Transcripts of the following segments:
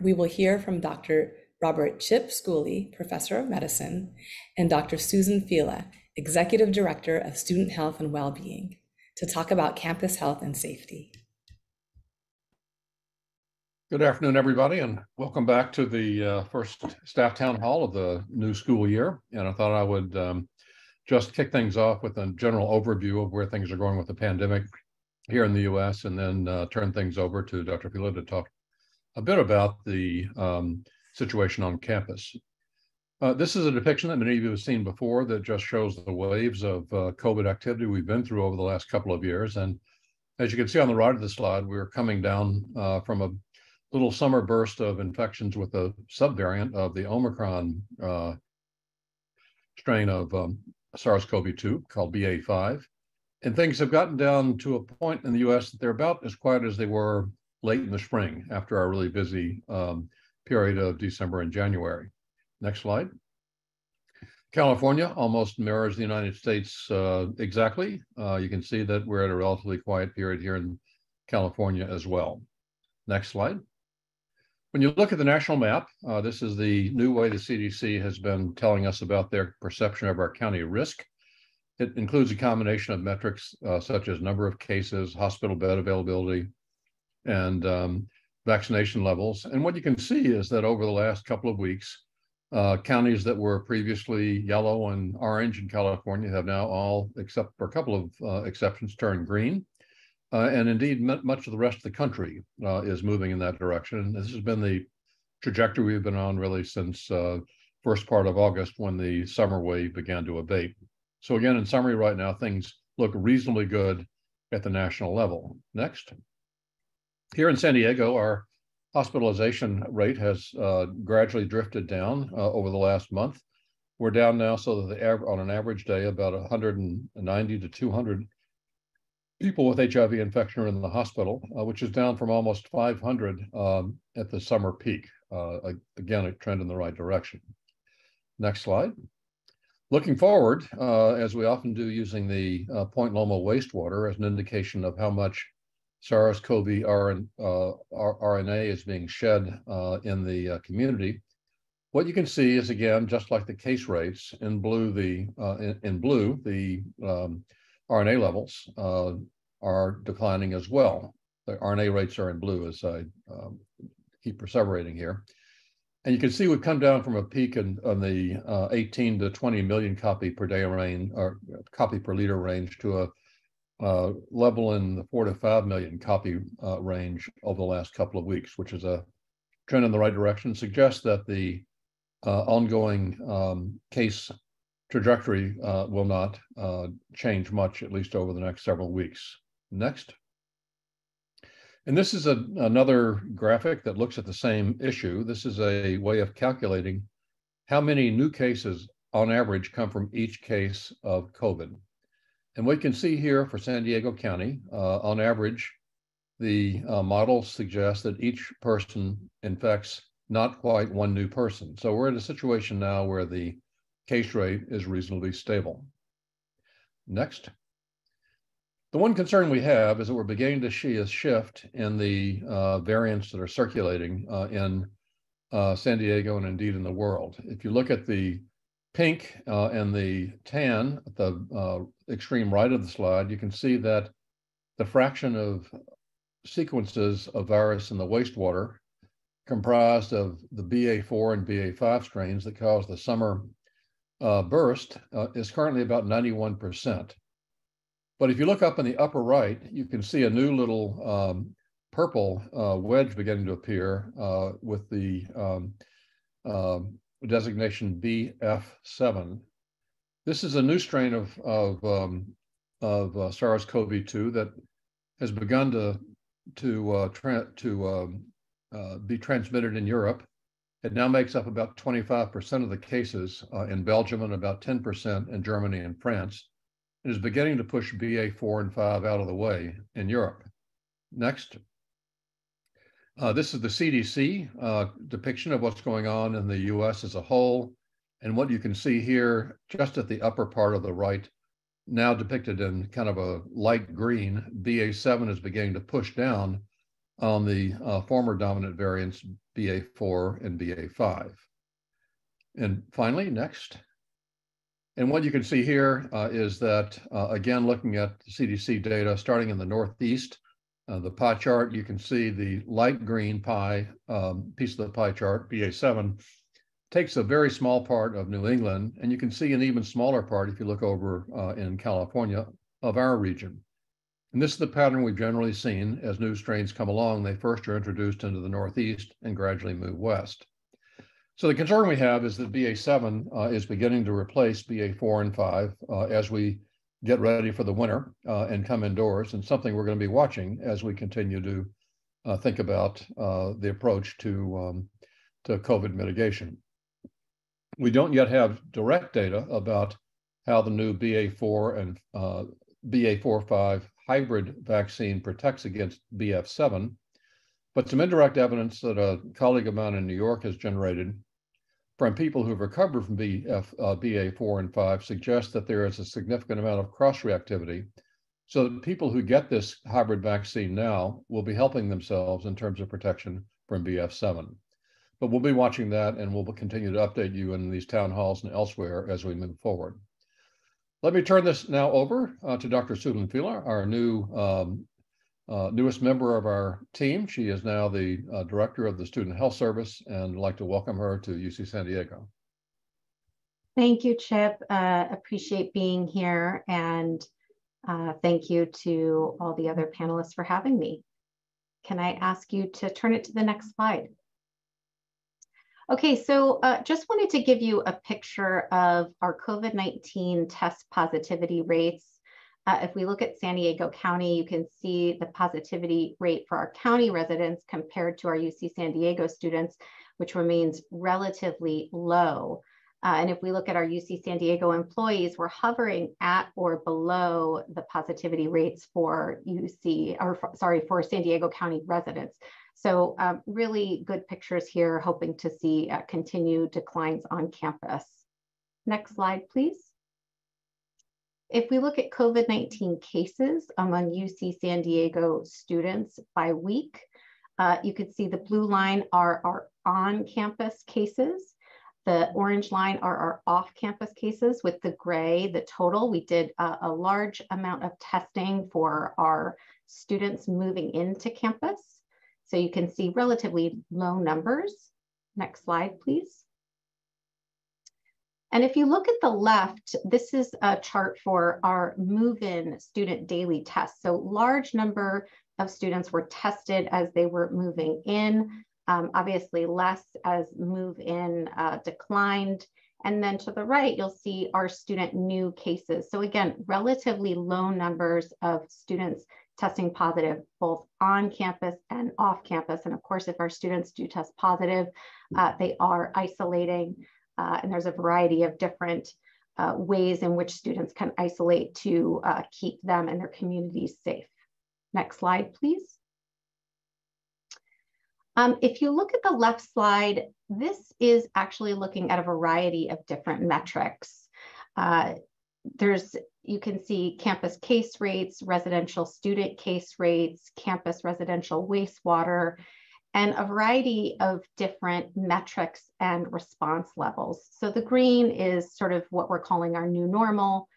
we will hear from Dr. Robert Chip Schooley, Professor of Medicine, and Dr. Susan Fila, Executive Director of Student Health and Wellbeing, to talk about campus health and safety. Good afternoon, everybody, and welcome back to the uh, first staff town hall of the new school year. And I thought I would um, just kick things off with a general overview of where things are going with the pandemic here in the U.S., and then uh, turn things over to Dr. Fila to talk a bit about the um, situation on campus. Uh, this is a depiction that many of you have seen before that just shows the waves of uh, COVID activity we've been through over the last couple of years. And as you can see on the right of the slide, we're coming down uh, from a little summer burst of infections with a subvariant of the Omicron uh, strain of um, SARS-CoV-2 called BA5. And things have gotten down to a point in the US that they're about as quiet as they were late in the spring after our really busy um, period of December and January. Next slide. California almost mirrors the United States uh, exactly. Uh, you can see that we're at a relatively quiet period here in California as well. Next slide. When you look at the national map, uh, this is the new way the CDC has been telling us about their perception of our county risk. It includes a combination of metrics uh, such as number of cases, hospital bed availability, and um, vaccination levels. And what you can see is that over the last couple of weeks, uh, counties that were previously yellow and orange in California have now all, except for a couple of uh, exceptions, turned green. Uh, and indeed, much of the rest of the country uh, is moving in that direction. This has been the trajectory we've been on really since uh, first part of August when the summer wave began to abate. So again, in summary, right now, things look reasonably good at the national level. Next. Here in San Diego, our hospitalization rate has uh, gradually drifted down uh, over the last month. We're down now so that the on an average day, about 190 to 200 people with HIV infection are in the hospital, uh, which is down from almost 500 um, at the summer peak. Uh, again, a trend in the right direction. Next slide. Looking forward, uh, as we often do using the uh, Point Loma wastewater as an indication of how much SARS-CoV uh, RNA is being shed uh, in the uh, community. What you can see is again, just like the case rates in blue, the uh, in, in, blue, the um, RNA levels uh, are declining as well. The RNA rates are in blue as I um, keep perseverating here. And you can see we've come down from a peak in, on the uh, 18 to 20 million copy per day range or copy per liter range to a uh, level in the four to five million copy uh, range over the last couple of weeks, which is a trend in the right direction, suggests that the uh, ongoing um, case trajectory uh, will not uh, change much, at least over the next several weeks. Next. And this is a, another graphic that looks at the same issue. This is a way of calculating how many new cases on average come from each case of COVID. And we can see here for San Diego County, uh, on average, the uh, model suggests that each person infects not quite one new person. So we're in a situation now where the case rate is reasonably stable. Next. The one concern we have is that we're beginning to see a shift in the uh, variants that are circulating uh, in uh, San Diego and indeed in the world. If you look at the pink uh, and the tan at the uh, extreme right of the slide, you can see that the fraction of sequences of virus in the wastewater comprised of the BA4 and BA5 strains that caused the summer uh, burst uh, is currently about 91%. But if you look up in the upper right, you can see a new little um, purple uh, wedge beginning to appear uh, with the um, um designation BF7. This is a new strain of, of, um, of uh, SARS-CoV-2 that has begun to, to, uh, to um, uh, be transmitted in Europe. It now makes up about 25% of the cases uh, in Belgium and about 10% in Germany and France. It is beginning to push BA4 and 5 out of the way in Europe. Next. Uh, this is the CDC uh, depiction of what's going on in the US as a whole. And what you can see here, just at the upper part of the right, now depicted in kind of a light green, BA7 is beginning to push down on the uh, former dominant variants BA4 and BA5. And finally, next. And what you can see here uh, is that, uh, again, looking at the CDC data, starting in the Northeast, uh, the pie chart, you can see the light green pie um, piece of the pie chart, BA7, takes a very small part of New England, and you can see an even smaller part if you look over uh, in California of our region. And this is the pattern we've generally seen as new strains come along. They first are introduced into the Northeast and gradually move west. So the concern we have is that BA7 uh, is beginning to replace BA4 and 5 uh, as we get ready for the winter uh, and come indoors, and something we're going to be watching as we continue to uh, think about uh, the approach to, um, to COVID mitigation. We don't yet have direct data about how the new BA4 and uh, BA4-5 hybrid vaccine protects against BF7, but some indirect evidence that a colleague of mine in New York has generated from people who've recovered from BF, uh, BA4 and 5 suggests that there is a significant amount of cross-reactivity. So that people who get this hybrid vaccine now will be helping themselves in terms of protection from BF7. But we'll be watching that and we'll continue to update you in these town halls and elsewhere as we move forward. Let me turn this now over uh, to Dr. Susan Fila, our new um, uh, newest member of our team. She is now the uh, director of the Student Health Service and I'd like to welcome her to UC San Diego. Thank you, Chip. Uh, appreciate being here and uh, thank you to all the other panelists for having me. Can I ask you to turn it to the next slide? Okay, so uh, just wanted to give you a picture of our COVID-19 test positivity rates uh, if we look at San Diego County, you can see the positivity rate for our county residents compared to our UC San Diego students, which remains relatively low. Uh, and if we look at our UC San Diego employees, we're hovering at or below the positivity rates for UC, or for, sorry, for San Diego County residents. So um, really good pictures here, hoping to see uh, continued declines on campus. Next slide, please. If we look at COVID-19 cases among UC San Diego students by week, uh, you could see the blue line are our on-campus cases. The orange line are our off-campus cases with the gray, the total. We did a, a large amount of testing for our students moving into campus. So you can see relatively low numbers. Next slide, please. And if you look at the left, this is a chart for our move-in student daily tests. So large number of students were tested as they were moving in, um, obviously less as move-in uh, declined. And then to the right, you'll see our student new cases. So again, relatively low numbers of students testing positive, both on campus and off campus. And of course, if our students do test positive, uh, they are isolating. Uh, and there's a variety of different uh, ways in which students can isolate to uh, keep them and their communities safe. Next slide, please. Um, if you look at the left slide, this is actually looking at a variety of different metrics. Uh, there's, you can see campus case rates, residential student case rates, campus residential wastewater, and a variety of different metrics and response levels. So the green is sort of what we're calling our new normal.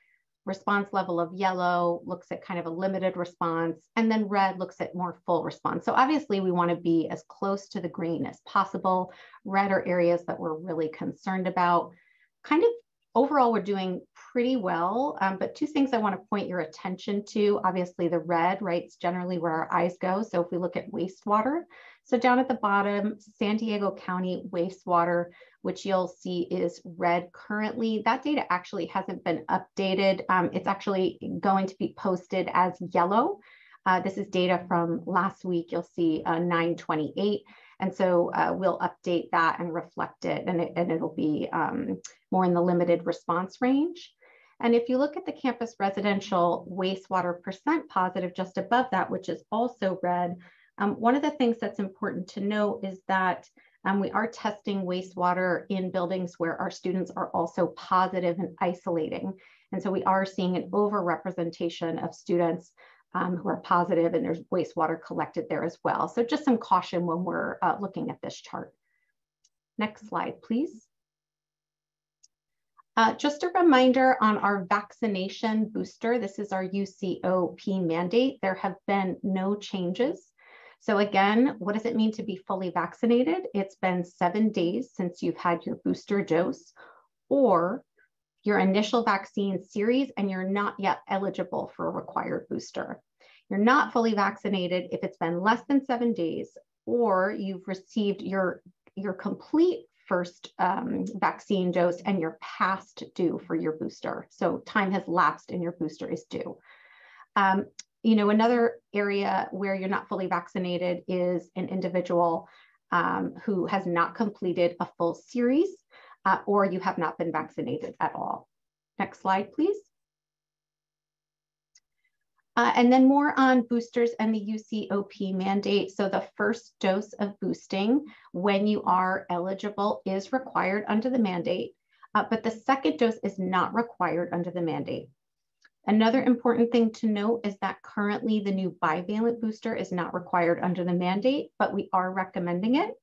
Response level of yellow looks at kind of a limited response, and then red looks at more full response. So obviously we wanna be as close to the green as possible. Red are areas that we're really concerned about. Kind of overall, we're doing pretty well, um, but two things I wanna point your attention to, obviously the red, right, it's generally where our eyes go. So if we look at wastewater, so down at the bottom, San Diego County wastewater, which you'll see is red currently. That data actually hasn't been updated. Um, it's actually going to be posted as yellow. Uh, this is data from last week. You'll see uh, 928. And so uh, we'll update that and reflect it, and, it, and it'll be um, more in the limited response range. And if you look at the campus residential wastewater percent positive just above that, which is also red, um, one of the things that's important to note is that um, we are testing wastewater in buildings where our students are also positive and isolating. And so we are seeing an overrepresentation of students um, who are positive and there's wastewater collected there as well. So just some caution when we're uh, looking at this chart. Next slide, please. Uh, just a reminder on our vaccination booster, this is our UCOP mandate. There have been no changes. So again, what does it mean to be fully vaccinated? It's been seven days since you've had your booster dose or your initial vaccine series and you're not yet eligible for a required booster. You're not fully vaccinated if it's been less than seven days or you've received your, your complete first um, vaccine dose and you're past due for your booster. So time has lapsed and your booster is due. Um, you know, another area where you're not fully vaccinated is an individual um, who has not completed a full series uh, or you have not been vaccinated at all. Next slide, please. Uh, and then more on boosters and the UCOP mandate. So the first dose of boosting when you are eligible is required under the mandate, uh, but the second dose is not required under the mandate. Another important thing to note is that currently the new bivalent booster is not required under the mandate, but we are recommending it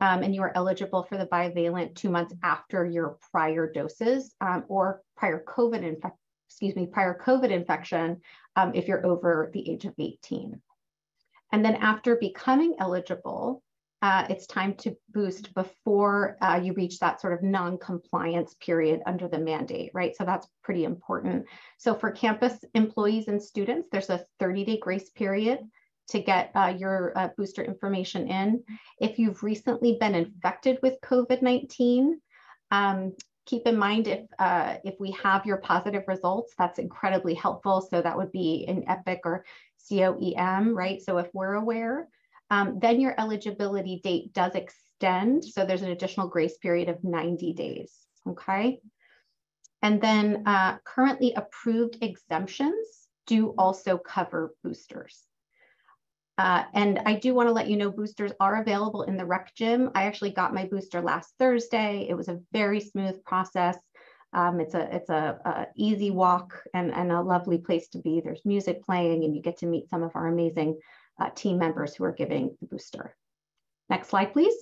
um, and you are eligible for the bivalent two months after your prior doses um, or prior COVID infection, excuse me, prior COVID infection um, if you're over the age of 18. And then after becoming eligible, uh, it's time to boost before uh, you reach that sort of non-compliance period under the mandate, right? So that's pretty important. So for campus employees and students, there's a 30-day grace period to get uh, your uh, booster information in. If you've recently been infected with COVID-19, um, keep in mind if, uh, if we have your positive results, that's incredibly helpful. So that would be an EPIC or COEM, right? So if we're aware, um, then your eligibility date does extend. So there's an additional grace period of 90 days, okay? And then uh, currently approved exemptions do also cover boosters. Uh, and I do want to let you know boosters are available in the rec gym. I actually got my booster last Thursday. It was a very smooth process. Um, it's a it's a, a, easy walk and, and a lovely place to be. There's music playing and you get to meet some of our amazing uh, team members who are giving the booster. Next slide, please.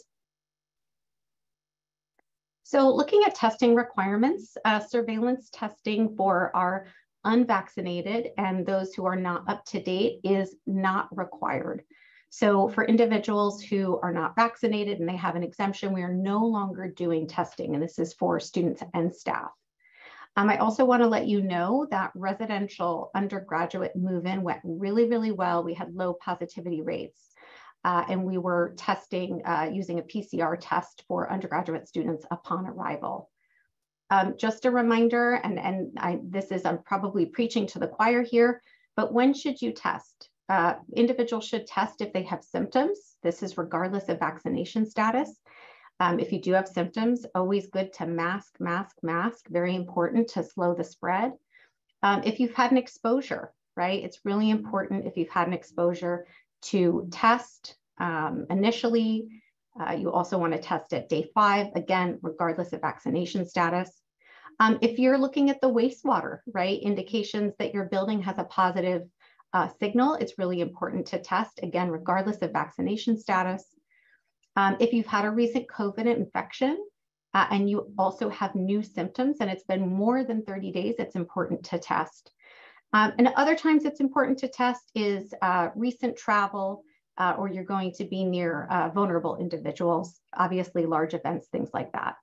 So looking at testing requirements, uh, surveillance testing for our unvaccinated and those who are not up to date is not required. So for individuals who are not vaccinated and they have an exemption, we are no longer doing testing, and this is for students and staff. Um, I also want to let you know that residential undergraduate move-in went really, really well. We had low positivity rates. Uh, and we were testing uh, using a PCR test for undergraduate students upon arrival. Um, just a reminder, and, and I, this is, I'm probably preaching to the choir here, but when should you test? Uh, individuals should test if they have symptoms. This is regardless of vaccination status. Um, if you do have symptoms, always good to mask, mask, mask, very important to slow the spread. Um, if you've had an exposure, right, it's really important if you've had an exposure to test um, initially, uh, you also want to test at day five, again, regardless of vaccination status. Um, if you're looking at the wastewater, right, indications that your building has a positive uh, signal, it's really important to test, again, regardless of vaccination status. Um, if you've had a recent COVID infection uh, and you also have new symptoms and it's been more than 30 days, it's important to test. Um, and other times it's important to test is uh, recent travel, uh, or you're going to be near uh, vulnerable individuals, obviously large events, things like that.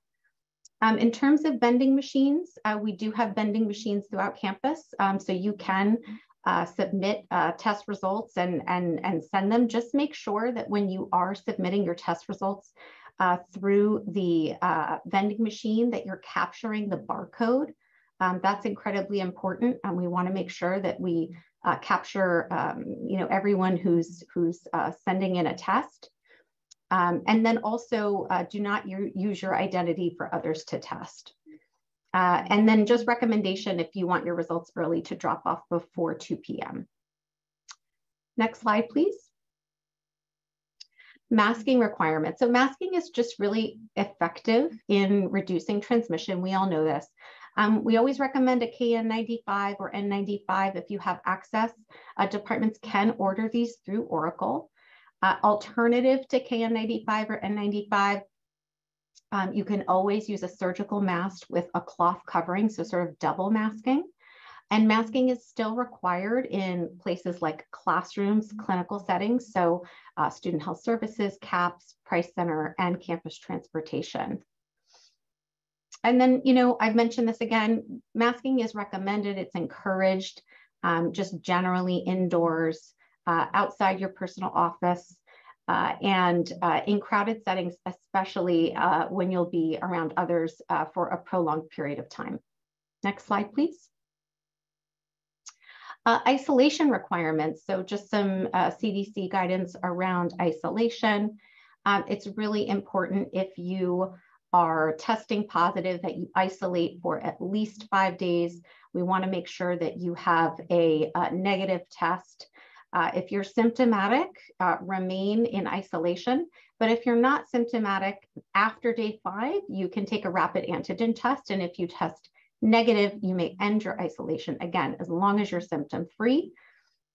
Um, in terms of vending machines, uh, we do have vending machines throughout campus, um, so you can uh, submit uh, test results and, and, and send them. Just make sure that when you are submitting your test results uh, through the vending machine that you're capturing the barcode. Um, that's incredibly important, and we want to make sure that we uh, capture um, you know everyone who's who's uh, sending in a test. Um, and then also uh, do not use your identity for others to test. Uh, and then just recommendation if you want your results early to drop off before 2 p.m next slide please. Masking requirements. So masking is just really effective in reducing transmission. We all know this Um, we always recommend a KN95 or N95 if you have access. Uh, departments can order these through Oracle. Uh, alternative to KN95 or N95, um, you can always use a surgical mask with a cloth covering, so sort of double masking. And masking is still required in places like classrooms, clinical settings, so uh, student health services, CAPS, Price Center, and campus transportation. And then, you know, I've mentioned this again, masking is recommended, it's encouraged, um, just generally indoors, uh, outside your personal office, uh, and uh, in crowded settings, especially uh, when you'll be around others uh, for a prolonged period of time. Next slide, please. Uh, isolation requirements. So just some CDC guidance around isolation. Um, it's really important if you are testing positive that you isolate for at least five days. We wanna make sure that you have a, a negative test. Uh, if you're symptomatic, uh, remain in isolation. But if you're not symptomatic after day five, you can take a rapid antigen test. And if you test negative, you may end your isolation again, as long as you're symptom free.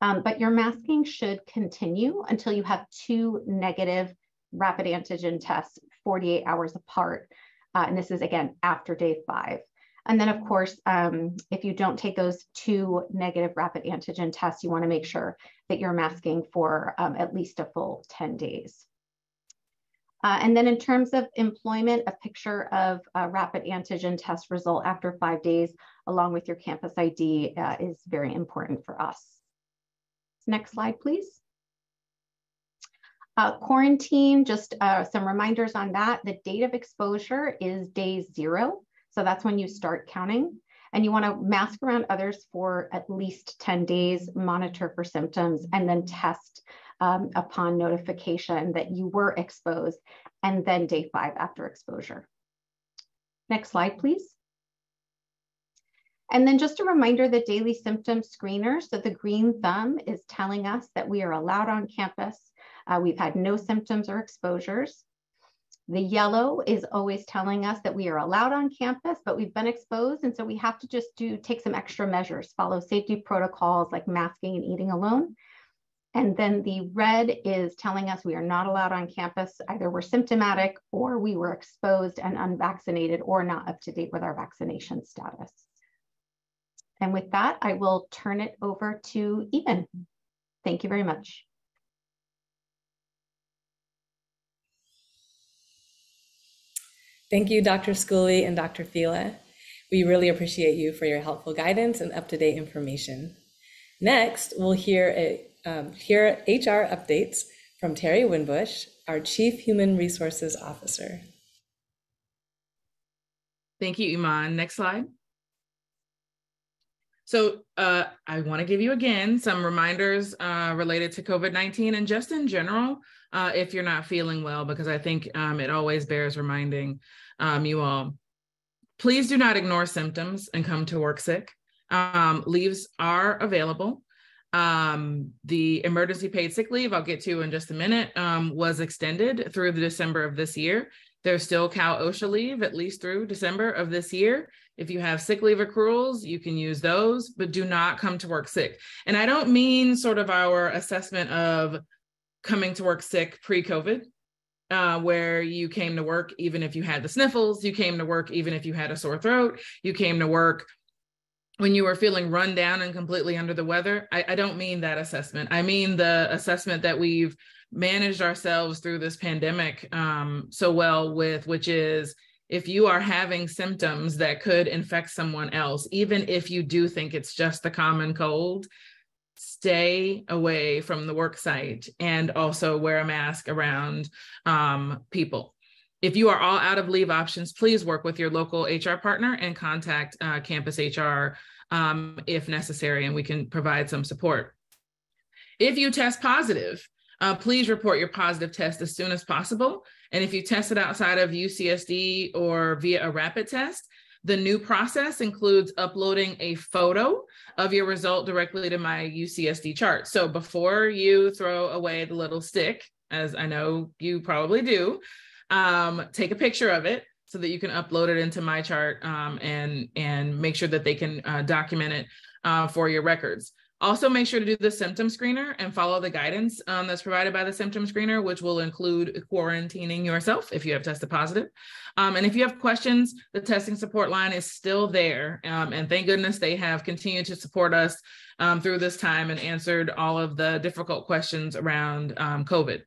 Um, but your masking should continue until you have two negative rapid antigen tests 48 hours apart. Uh, and this is again after day five. And then of course, um, if you don't take those two negative rapid antigen tests, you wanna make sure that you're masking for um, at least a full 10 days. Uh, and then in terms of employment, a picture of a rapid antigen test result after five days, along with your campus ID uh, is very important for us. Next slide, please. Uh, quarantine, just uh, some reminders on that. The date of exposure is day zero. So that's when you start counting. And you want to mask around others for at least 10 days, monitor for symptoms, and then test um, upon notification that you were exposed, and then day five after exposure. Next slide, please. And then just a reminder that daily symptom screener, so the green thumb is telling us that we are allowed on campus uh, we've had no symptoms or exposures. The yellow is always telling us that we are allowed on campus, but we've been exposed. And so we have to just do take some extra measures, follow safety protocols like masking and eating alone. And then the red is telling us we are not allowed on campus. Either we're symptomatic or we were exposed and unvaccinated or not up to date with our vaccination status. And with that, I will turn it over to Eben. Thank you very much. Thank you, Dr. Schooley and Dr. Fila. We really appreciate you for your helpful guidance and up-to-date information. Next, we'll hear, a, um, hear HR updates from Terry Winbush, our Chief Human Resources Officer. Thank you, Iman. Next slide. So uh, I want to give you again some reminders uh, related to COVID-19 and just in general, uh, if you're not feeling well, because I think um, it always bears reminding um, you all. Please do not ignore symptoms and come to work sick. Um, leaves are available. Um, the emergency paid sick leave, I'll get to in just a minute, um, was extended through the December of this year. There's still Cal OSHA leave at least through December of this year. If you have sick leave accruals, you can use those, but do not come to work sick. And I don't mean sort of our assessment of coming to work sick pre COVID, uh, where you came to work even if you had the sniffles, you came to work even if you had a sore throat, you came to work when you were feeling run down and completely under the weather. I, I don't mean that assessment. I mean the assessment that we've managed ourselves through this pandemic um, so well with, which is if you are having symptoms that could infect someone else, even if you do think it's just the common cold, stay away from the work site and also wear a mask around um, people. If you are all out of leave options, please work with your local HR partner and contact uh, campus HR um, if necessary, and we can provide some support. If you test positive, uh, please report your positive test as soon as possible. And if you tested outside of UCSD or via a rapid test, the new process includes uploading a photo of your result directly to MyUCSDChart. So before you throw away the little stick, as I know you probably do, um, take a picture of it, so that you can upload it into MyChart um, and and make sure that they can uh, document it uh, for your records. Also, make sure to do the symptom screener and follow the guidance um, that's provided by the symptom screener, which will include quarantining yourself if you have tested positive. Um, and if you have questions, the testing support line is still there. Um, and thank goodness they have continued to support us um, through this time and answered all of the difficult questions around um, COVID.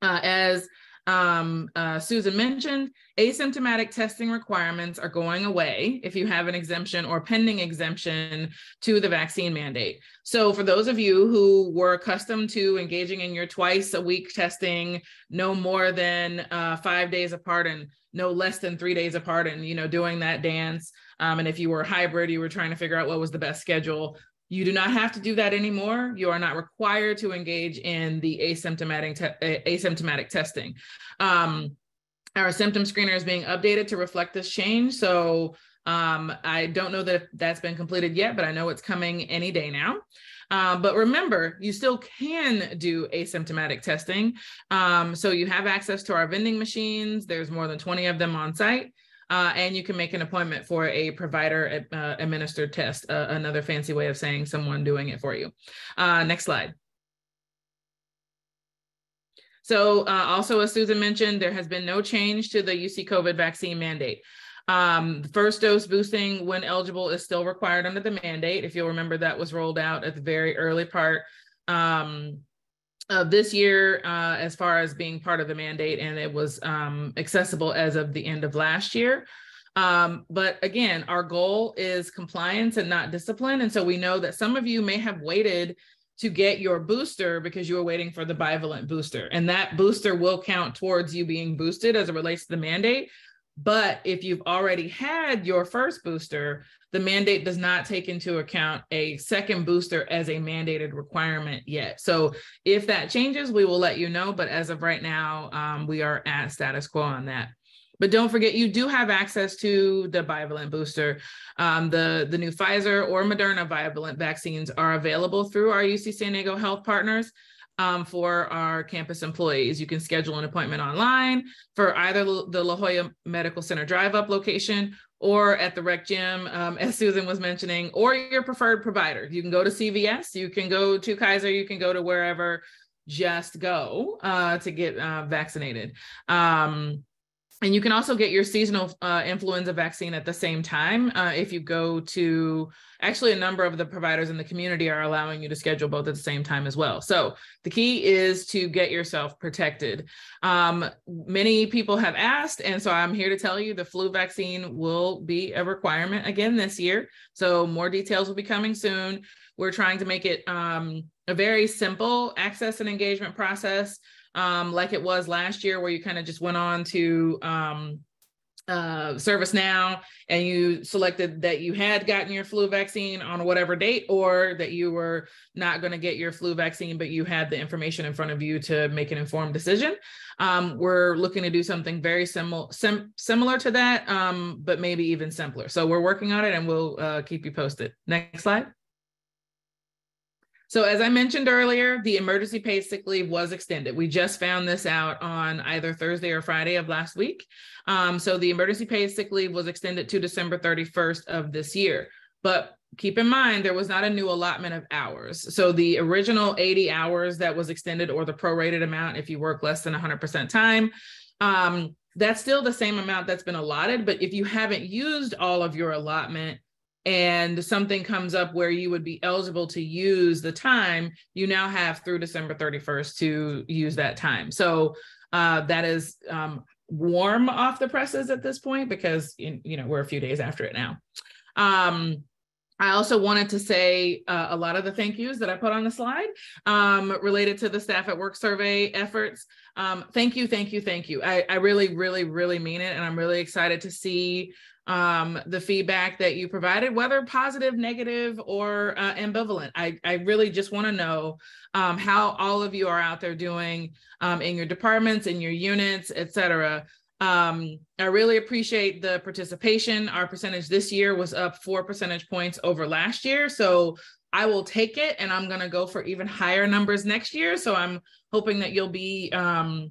Uh, as um, uh, Susan mentioned, asymptomatic testing requirements are going away if you have an exemption or pending exemption to the vaccine mandate. So, for those of you who were accustomed to engaging in your twice a week testing, no more than uh, five days apart and no less than three days apart, and you know, doing that dance. Um, and if you were hybrid, you were trying to figure out what was the best schedule. You do not have to do that anymore. You are not required to engage in the asymptomatic te- asymptomatic testing. Um, our symptom screener is being updated to reflect this change. So um, I don't know that that's been completed yet, but I know it's coming any day now. Uh, but remember, you still can do asymptomatic testing. Um, so you have access to our vending machines. There's more than 20 of them on site uh, and you can make an appointment for a provider uh, administered test, uh, another fancy way of saying someone doing it for you. Uh, next slide. So uh, also, as Susan mentioned, there has been no change to the UC COVID vaccine mandate. Um, first dose boosting when eligible is still required under the mandate. If you'll remember, that was rolled out at the very early part um, uh, this year uh, as far as being part of the mandate, and it was um, accessible as of the end of last year. Um, but again, our goal is compliance and not discipline. And so we know that some of you may have waited to get your booster because you were waiting for the bivalent booster. And that booster will count towards you being boosted as it relates to the mandate. But if you've already had your first booster, the mandate does not take into account a second booster as a mandated requirement yet. So if that changes, we will let you know. But as of right now, um, we are at status quo on that. But don't forget, you do have access to the bivalent booster. Um, the, the new Pfizer or Moderna bivalent vaccines are available through our UC San Diego health partners um, for our campus employees. You can schedule an appointment online for either the La Jolla Medical Center drive up location or at the rec gym, um, as Susan was mentioning, or your preferred provider. You can go to CVS, you can go to Kaiser, you can go to wherever, just go uh, to get uh, vaccinated. Um, and you can also get your seasonal uh, influenza vaccine at the same time uh, if you go to actually a number of the providers in the community are allowing you to schedule both at the same time as well. So the key is to get yourself protected. Um, many people have asked and so i'm here to tell you the flu vaccine will be a requirement again this year. So more details will be coming soon. We're trying to make it um, a very simple access and engagement process um, like it was last year, where you kind of just went on to um, uh, ServiceNow and you selected that you had gotten your flu vaccine on whatever date, or that you were not going to get your flu vaccine, but you had the information in front of you to make an informed decision. Um, we're looking to do something very similar, sim- similar to that, um, but maybe even simpler. So we're working on it, and we'll uh, keep you posted. Next slide. So as I mentioned earlier, the emergency paid sick leave was extended. We just found this out on either Thursday or Friday of last week. Um, so the emergency paid sick leave was extended to December 31st of this year. But keep in mind, there was not a new allotment of hours. So the original 80 hours that was extended or the prorated amount if you work less than 100% time, um, that's still the same amount that's been allotted. But if you haven't used all of your allotment, and something comes up where you would be eligible to use the time, you now have through December 31st to use that time. So uh, that is um, warm off the presses at this point because you know we're a few days after it now. Um, I also wanted to say uh, a lot of the thank yous that I put on the slide um, related to the staff at work survey efforts. Um, thank you, thank you, thank you. I, I, really, really, really mean it. And I'm really excited to see um, the feedback that you provided, whether positive, negative, or uh, ambivalent. I, I really just want to know um, how all of you are out there doing um, in your departments, in your units, et cetera. Um, I really appreciate the participation. Our percentage this year was up four percentage points over last year. So I will take it and I'm going to go for even higher numbers next year. So I'm hoping that you'll be um,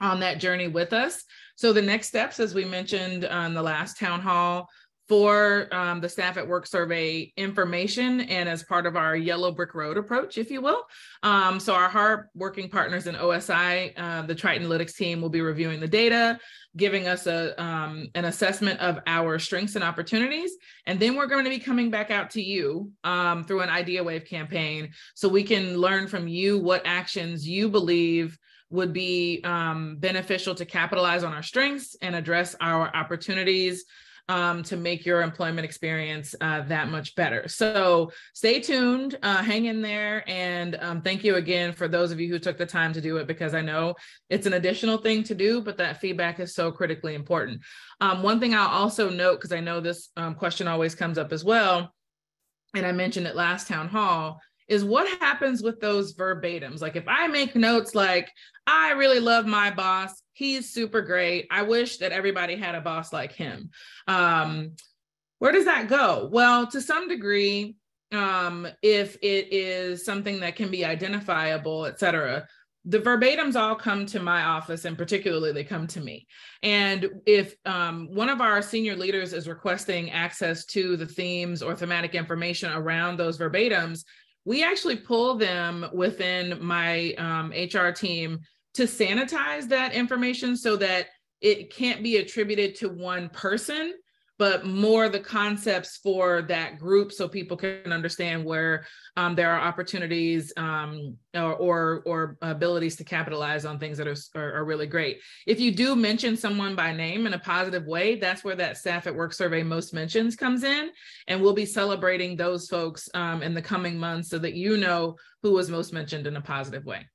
on that journey with us. So the next steps, as we mentioned on the last town hall, for um, the staff at work survey information and as part of our yellow brick road approach, if you will. Um, so our hard working partners in OSI, uh, the Triton Analytics team will be reviewing the data, giving us a um, an assessment of our strengths and opportunities. And then we're going to be coming back out to you um, through an Idea Wave campaign so we can learn from you what actions you believe would be um, beneficial to capitalize on our strengths and address our opportunities um, to make your employment experience uh, that much better. So stay tuned, uh, hang in there, and um, thank you again for those of you who took the time to do it because I know it's an additional thing to do, but that feedback is so critically important. Um, one thing I'll also note, because I know this um, question always comes up as well, and I mentioned it last town hall, is what happens with those verbatims. Like if I make notes like, I really love my boss, he's super great. I wish that everybody had a boss like him. Um, where does that go? Well, to some degree, um, if it is something that can be identifiable, et cetera, the verbatims all come to my office and particularly they come to me and if um, one of our senior leaders is requesting access to the themes or thematic information around those verbatims we actually pull them within my um, hr team to sanitize that information so that it can't be attributed to one person but more the concepts for that group so people can understand where um, there are opportunities um, or, or, or abilities to capitalize on things that are, are, are really great. If you do mention someone by name in a positive way, that's where that staff at work survey most mentions comes in. And we'll be celebrating those folks um, in the coming months so that you know who was most mentioned in a positive way.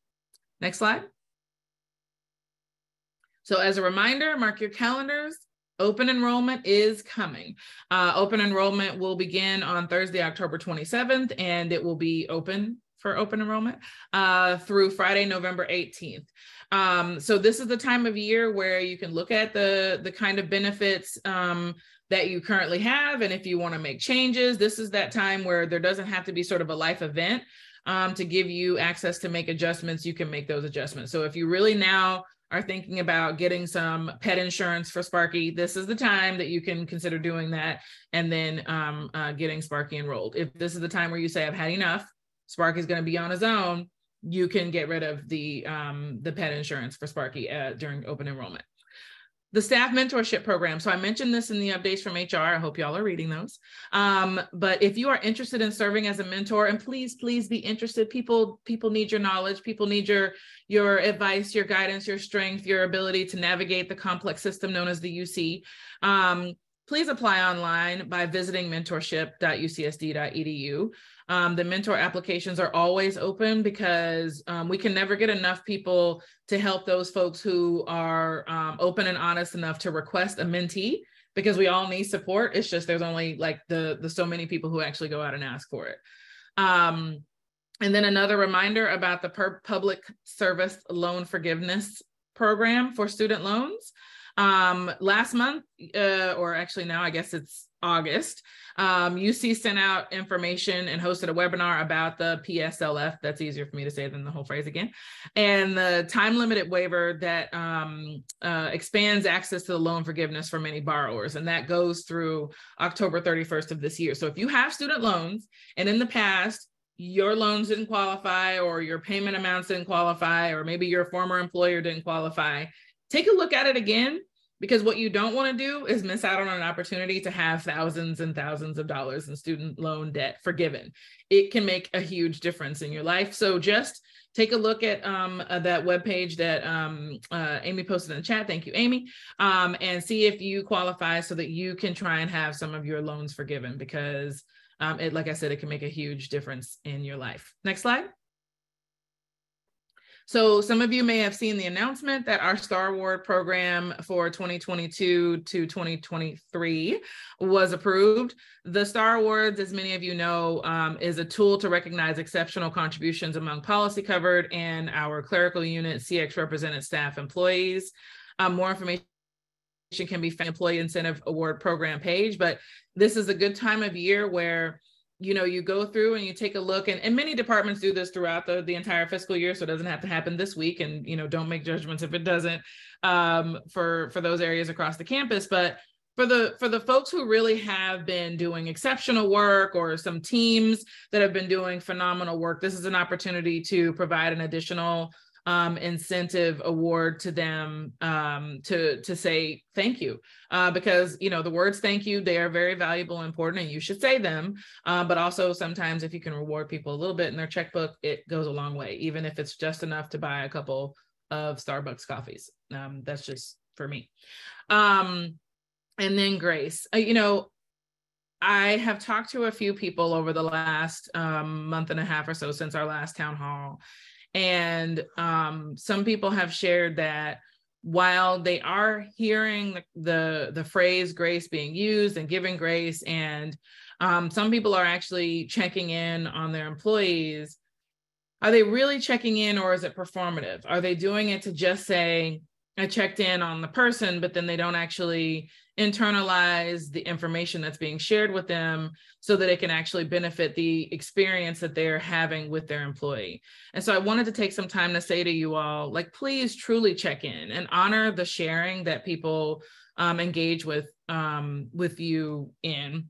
Next slide. So as a reminder, mark your calendars. Open enrollment is coming. Uh, open enrollment will begin on Thursday, October 27th, and it will be open for open enrollment uh, through Friday, November 18th. Um, so this is the time of year where you can look at the, the kind of benefits um, that you currently have. And if you want to make changes, this is that time where there doesn't have to be sort of a life event um, to give you access to make adjustments. You can make those adjustments. So if you really now are thinking about getting some pet insurance for Sparky, this is the time that you can consider doing that and then um, uh, getting Sparky enrolled. If this is the time where you say, I've had enough, Sparky's going to be on his own, you can get rid of the um, the pet insurance for Sparky uh, during open enrollment the staff mentorship program. So I mentioned this in the updates from HR. I hope y'all are reading those. Um, but if you are interested in serving as a mentor, and please, please be interested. People, people need your knowledge. People need your your advice, your guidance, your strength, your ability to navigate the complex system known as the UC. Um, please apply online by visiting mentorship.ucsd.edu. Um, the mentor applications are always open because um, we can never get enough people to help those folks who are um, open and honest enough to request a mentee because we all need support. It's just there's only like the the so many people who actually go out and ask for it. Um, and then another reminder about the public service loan forgiveness program for student loans. Um, last month, uh, or actually now, I guess it's August, um, UC sent out information and hosted a webinar about the PSLF. That's easier for me to say than the whole phrase again. And the time limited waiver that um, uh, expands access to the loan forgiveness for many borrowers. And that goes through October 31st of this year. So if you have student loans and in the past, your loans didn't qualify or your payment amounts didn't qualify or maybe your former employer didn't qualify, take a look at it again because what you don't want to do is miss out on an opportunity to have thousands and thousands of dollars in student loan debt forgiven. It can make a huge difference in your life. So just take a look at um, uh, that webpage that um, uh, Amy posted in the chat. Thank you, Amy. Um, and see if you qualify so that you can try and have some of your loans forgiven because um, it, like I said, it can make a huge difference in your life. Next slide. So some of you may have seen the announcement that our Star Award program for 2022 to 2023 was approved. The Star Awards, as many of you know, um, is a tool to recognize exceptional contributions among policy covered and our clerical unit CX represented staff employees. Um, more information can be found employee incentive award program page, but this is a good time of year where you know you go through and you take a look and, and many departments do this throughout the, the entire fiscal year so it doesn't have to happen this week and you know don't make judgments if it doesn't um, for for those areas across the campus. But for the for the folks who really have been doing exceptional work or some teams that have been doing phenomenal work this is an opportunity to provide an additional um, incentive award to them um, to to say thank you. Uh, because you know the words thank you they are very valuable and important and you should say them. Uh, but also sometimes if you can reward people a little bit in their checkbook it goes a long way even if it's just enough to buy a couple of Starbucks coffees. Um, that's just for me. Um, and then Grace uh, you know I have talked to a few people over the last um, month and a half or so since our last town hall and um, some people have shared that while they are hearing the, the, the phrase grace being used and giving grace, and um, some people are actually checking in on their employees, are they really checking in or is it performative? Are they doing it to just say, I checked in on the person, but then they don't actually internalize the information that's being shared with them so that it can actually benefit the experience that they're having with their employee. And so I wanted to take some time to say to you all, like, please truly check in and honor the sharing that people um, engage with um, with you in.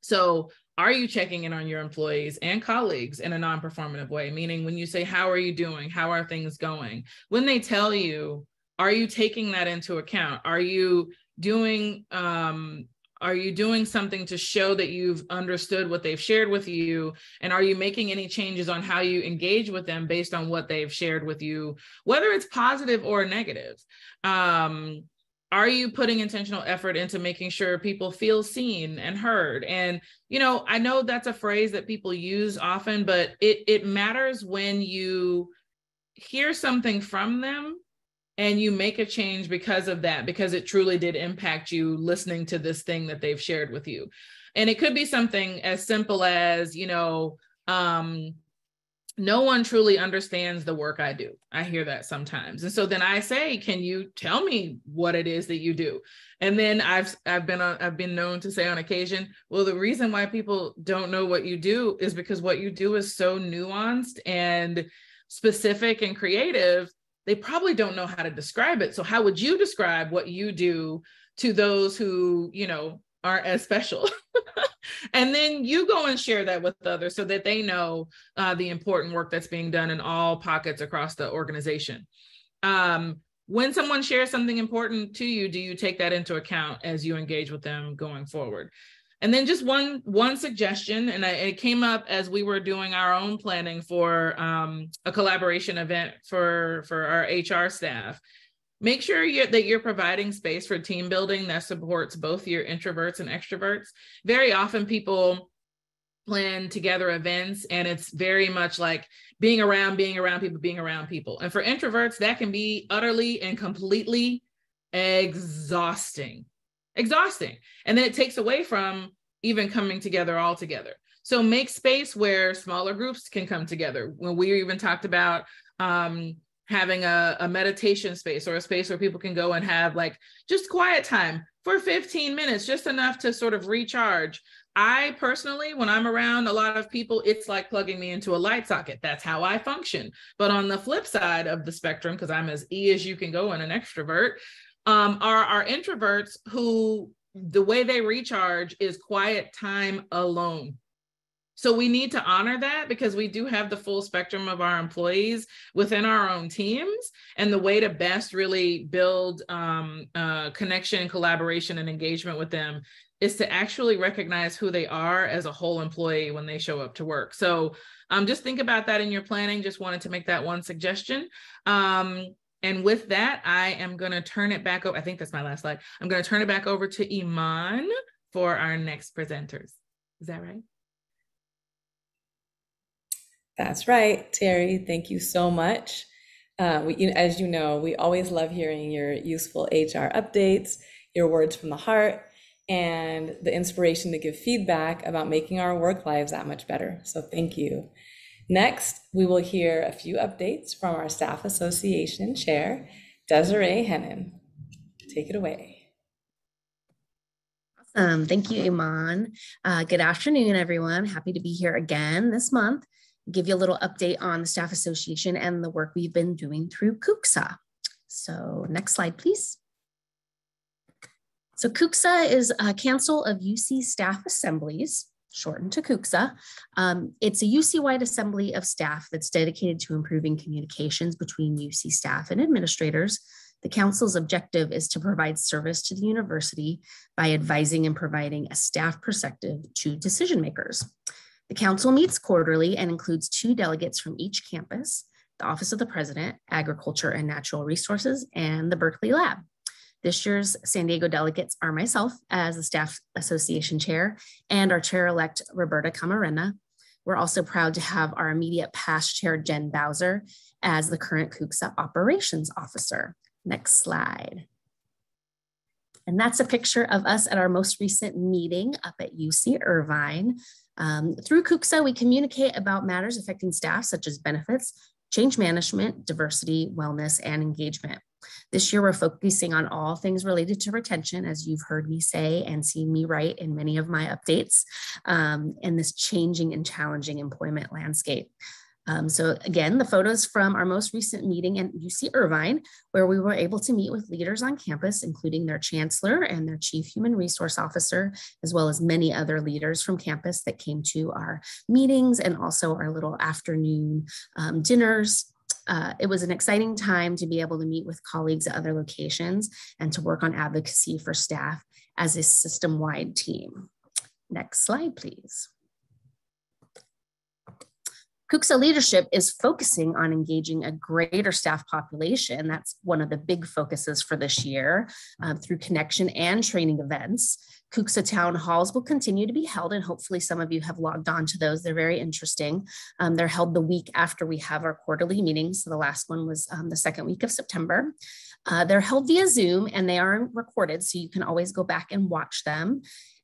So are you checking in on your employees and colleagues in a non-performative way? Meaning when you say, how are you doing? How are things going? When they tell you, are you taking that into account? Are you doing um, are you doing something to show that you've understood what they've shared with you? And are you making any changes on how you engage with them based on what they've shared with you whether it's positive or negative? Um, are you putting intentional effort into making sure people feel seen and heard? And you know i know that's a phrase that people use often but it it matters when you hear something from them and you make a change because of that because it truly did impact you listening to this thing that they've shared with you and it could be something as simple as you know um no one truly understands the work I do. I hear that sometimes. And so then I say, "Can you tell me what it is that you do?" And then I've I've been on, I've been known to say on occasion, "Well, the reason why people don't know what you do is because what you do is so nuanced and specific and creative they probably don't know how to describe it. So how would you describe what you do to those who, you know, aren't as special? and then you go and share that with others so that they know uh, the important work that's being done in all pockets across the organization. Um, when someone shares something important to you, do you take that into account as you engage with them going forward? And then just one one suggestion, and I, it came up as we were doing our own planning for um, a collaboration event for for our HR staff. Make sure you're, that you're providing space for team building that supports both your introverts and extroverts. Very often, people plan together events, and it's very much like being around, being around people, being around people. And for introverts, that can be utterly and completely exhausting exhausting. And then it takes away from even coming together all together. So make space where smaller groups can come together. When we even talked about um, having a, a meditation space or a space where people can go and have like just quiet time for 15 minutes, just enough to sort of recharge. I personally, when I'm around a lot of people, it's like plugging me into a light socket. That's how I function. But on the flip side of the spectrum, because I'm as E as you can go and an extrovert, um, are our introverts who the way they recharge is quiet time alone. So we need to honor that because we do have the full spectrum of our employees within our own teams. And the way to best really build um, uh, connection, collaboration, and engagement with them is to actually recognize who they are as a whole employee when they show up to work. So um, just think about that in your planning. Just wanted to make that one suggestion. Um, and with that, I am going to turn it back over. I think that's my last slide. I'm going to turn it back over to Iman for our next presenters. Is that right? That's right, Terry. Thank you so much. Uh, we, as you know, we always love hearing your useful HR updates, your words from the heart, and the inspiration to give feedback about making our work lives that much better. So thank you. Next, we will hear a few updates from our Staff Association Chair, Desiree Hennon. Take it away. Awesome. Thank you, Iman. Uh, good afternoon, everyone. Happy to be here again this month. Give you a little update on the Staff Association and the work we've been doing through CUCSA. So next slide, please. So CUCSA is a Council of UC Staff Assemblies, shortened to CUCSA. Um, it's a UC-wide assembly of staff that's dedicated to improving communications between UC staff and administrators the Council's objective is to provide service to the university by advising and providing a staff perspective to decision makers. The Council meets quarterly and includes two delegates from each campus, the Office of the President, Agriculture and Natural Resources, and the Berkeley Lab. This year's San Diego delegates are myself as the Staff Association Chair and our Chair-elect Roberta Camarena. We're also proud to have our immediate past Chair Jen Bowser as the current CUCSA Operations Officer. Next slide. And that's a picture of us at our most recent meeting up at UC Irvine. Um, through CUCSA, we communicate about matters affecting staff, such as benefits, change management, diversity, wellness, and engagement. This year, we're focusing on all things related to retention, as you've heard me say and seen me write in many of my updates, um, in this changing and challenging employment landscape. Um, so again, the photos from our most recent meeting at UC Irvine, where we were able to meet with leaders on campus, including their chancellor and their chief human resource officer, as well as many other leaders from campus that came to our meetings and also our little afternoon um, dinners. Uh, it was an exciting time to be able to meet with colleagues at other locations and to work on advocacy for staff as a system-wide team. Next slide, please. CUCSA leadership is focusing on engaging a greater staff population. That's one of the big focuses for this year um, through connection and training events. CUCSA town halls will continue to be held, and hopefully some of you have logged on to those. They're very interesting. Um, they're held the week after we have our quarterly meetings. So the last one was um, the second week of September. Uh, they're held via Zoom and they are recorded, so you can always go back and watch them.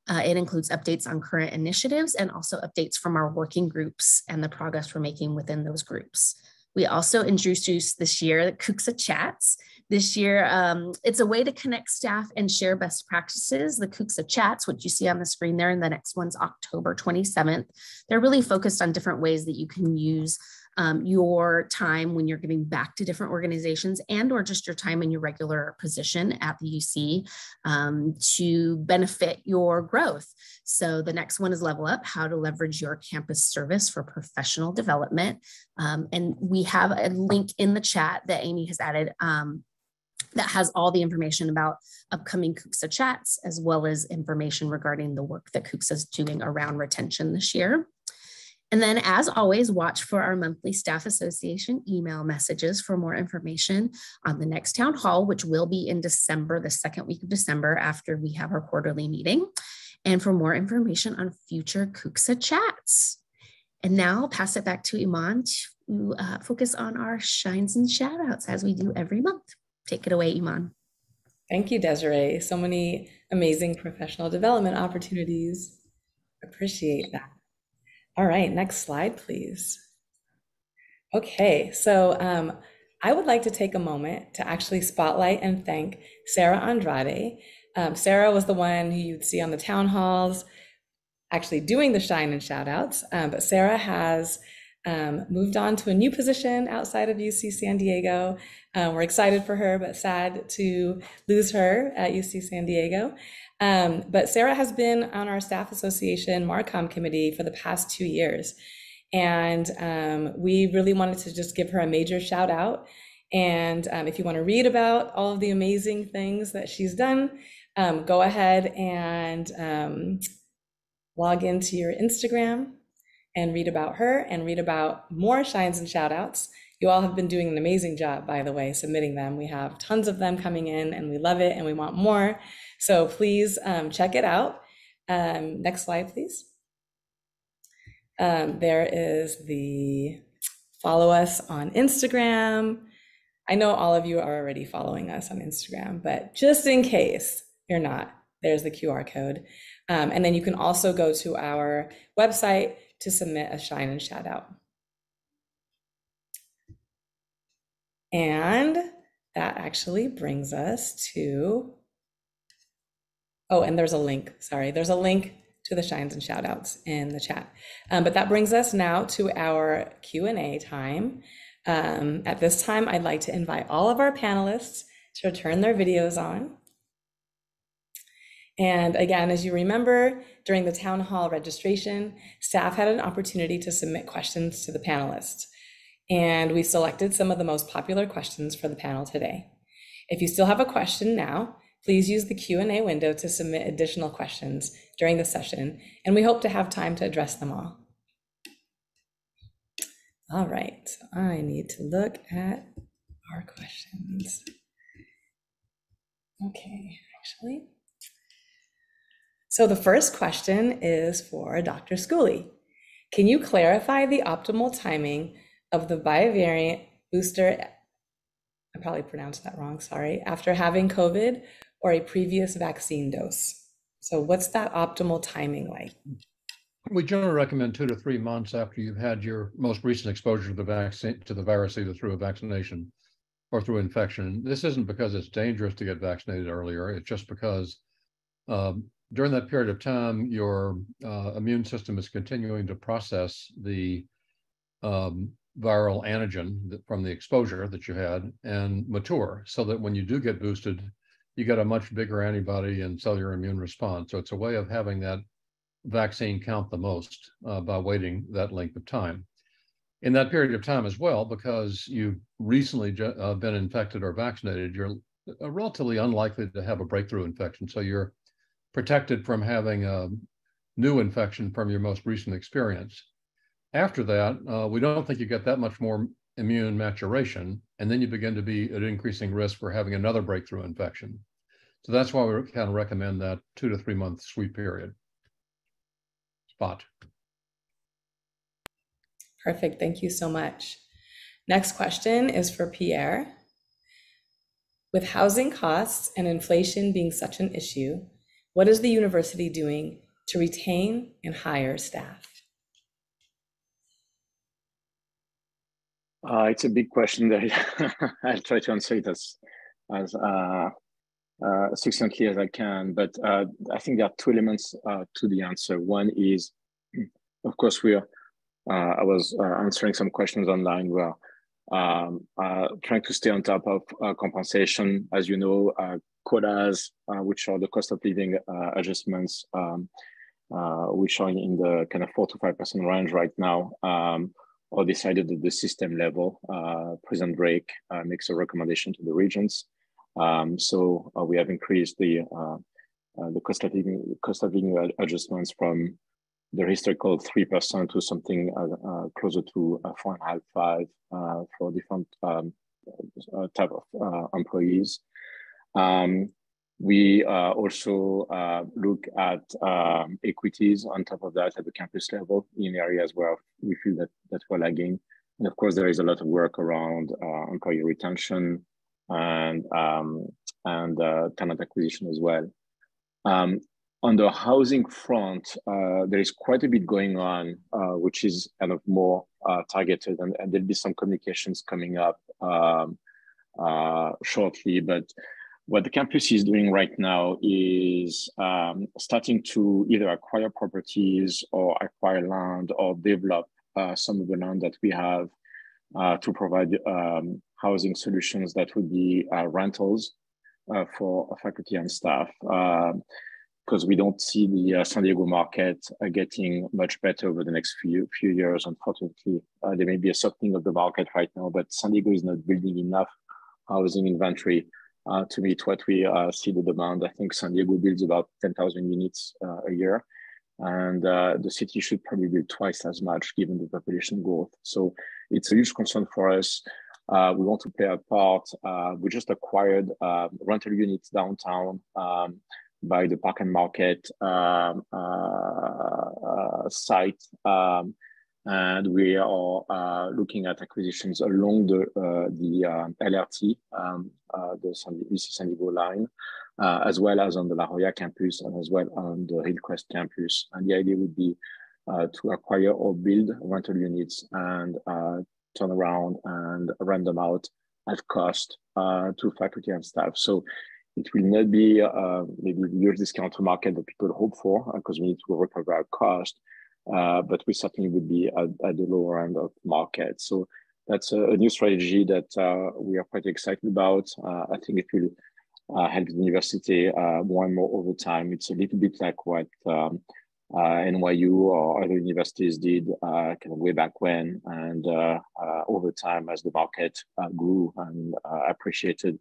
Uh, it includes updates on current initiatives and also updates from our working groups and the progress we're making within those groups. We also introduced this year the CUCSA Chats. This year, um, it's a way to connect staff and share best practices. The CUCSA Chats, which you see on the screen there, and the next one's October 27th. They're really focused on different ways that you can use um, your time when you're giving back to different organizations and or just your time in your regular position at the UC um, to benefit your growth. So the next one is Level Up, how to leverage your campus service for professional development. Um, and we have a link in the chat that Amy has added um, that has all the information about upcoming CUCSA chats, as well as information regarding the work that CUCSA is doing around retention this year. And then, as always, watch for our monthly Staff Association email messages for more information on the next town hall, which will be in December, the second week of December, after we have our quarterly meeting, and for more information on future CUCSA chats. And now I'll pass it back to Iman to uh, focus on our shines and shout outs as we do every month. Take it away, Iman. Thank you, Desiree. So many amazing professional development opportunities. Appreciate that. All right, next slide, please. Okay, so um, I would like to take a moment to actually spotlight and thank Sarah Andrade. Um, Sarah was the one who you'd see on the town halls, actually doing the shine and shout outs, um, but Sarah has um, moved on to a new position outside of UC San Diego. Uh, we're excited for her, but sad to lose her at UC San Diego. Um, but Sarah has been on our staff association Marcom committee for the past two years. And um, we really wanted to just give her a major shout out. And um, if you want to read about all of the amazing things that she's done, um, go ahead and um, log into your Instagram and read about her and read about more shines and shout outs. You all have been doing an amazing job, by the way, submitting them. We have tons of them coming in and we love it and we want more. So please um, check it out. Um, next slide, please. Um, there is the follow us on Instagram. I know all of you are already following us on Instagram, but just in case you're not, there's the QR code. Um, and then you can also go to our website to submit a shine and shout out. And that actually brings us to Oh, and there's a link, sorry, there's a link to the shines and shout outs in the chat. Um, but that brings us now to our Q&A time. Um, at this time, I'd like to invite all of our panelists to turn their videos on. And again, as you remember, during the town hall registration, staff had an opportunity to submit questions to the panelists. And we selected some of the most popular questions for the panel today. If you still have a question now, please use the Q&A window to submit additional questions during the session, and we hope to have time to address them all. All right, I need to look at our questions. Okay, actually. So the first question is for Dr. Schooley. Can you clarify the optimal timing of the bivalent booster? I probably pronounced that wrong, sorry, after having COVID or a previous vaccine dose. So what's that optimal timing like? We generally recommend two to three months after you've had your most recent exposure to the vaccine to the virus, either through a vaccination or through infection. This isn't because it's dangerous to get vaccinated earlier. It's just because um, during that period of time, your uh, immune system is continuing to process the um, viral antigen from the exposure that you had and mature so that when you do get boosted, you get a much bigger antibody and cellular immune response. So it's a way of having that vaccine count the most uh, by waiting that length of time. In that period of time as well, because you've recently uh, been infected or vaccinated, you're uh, relatively unlikely to have a breakthrough infection. So you're protected from having a new infection from your most recent experience. After that, uh, we don't think you get that much more immune maturation, and then you begin to be at increasing risk for having another breakthrough infection. So that's why we kind of recommend that two to three month sweep period. Spot. Perfect. Thank you so much. Next question is for Pierre. With housing costs and inflation being such an issue, what is the university doing to retain and hire staff? Uh, it's a big question that I'll try to answer it as as uh, uh, succinctly as I can. But uh, I think there are two elements uh, to the answer. One is, of course, we are. Uh, I was answering some questions online where um, trying to stay on top of compensation. As you know, COLAs, which are the cost of living adjustments, um, which are in the kind of four to five percent range right now. Um, or decided at the system level. Uh, Drake uh, makes a recommendation to the Regents. Um, so uh, we have increased the uh, uh, the cost of living cost of living adjustments from the historical three percent to something uh, closer to four and a half five for different um, type of employees. Um, we uh, also uh, look at um, equities on top of that at the campus level in areas where we feel that, that we're lagging. And of course, there is a lot of work around uh, employee retention and, um, and uh, talent acquisition as well. Um, on the housing front, uh, there is quite a bit going on, uh, which is kind of more targeted, and, and, there'll be some communications coming up um, shortly. But what the campus is doing right now is um, starting to either acquire properties or acquire land or develop uh, some of the land that we have uh, to provide um, housing solutions that would be uh, rentals uh, for faculty and staff. because um, we don't see the uh, San Diego market uh, getting much better over the next few few years. Unfortunately, there may be a softening of the market right now, but San Diego is not building enough housing inventory uh, to meet what we uh, see the demand. I think San Diego builds about 10,000 units uh, a year. And uh, the city should probably build twice as much given the population growth. So it's a huge concern for us. Uh, we want to play a part. Uh, we just acquired rental units downtown um, by the Park and Market um, site. Um, and we are uh, looking at acquisitions along the uh, the uh, LRT, um, uh, the San, UC San Diego line, uh, as well as on the La Jolla campus and as well on the Hillcrest campus. And the idea would be uh, to acquire or build rental units and turn around and rent them out at cost to faculty and staff. So it will not be maybe the huge discount to market that people hope for because we need to recover our cost, but we certainly would be at, at, the lower end of market. So that's a, a new strategy that uh, we are quite excited about. Uh, I think it will uh, help the university uh, more and more over time. It's a little bit like what um, NYU or other universities did kind of way back when, and over time as the market grew and appreciated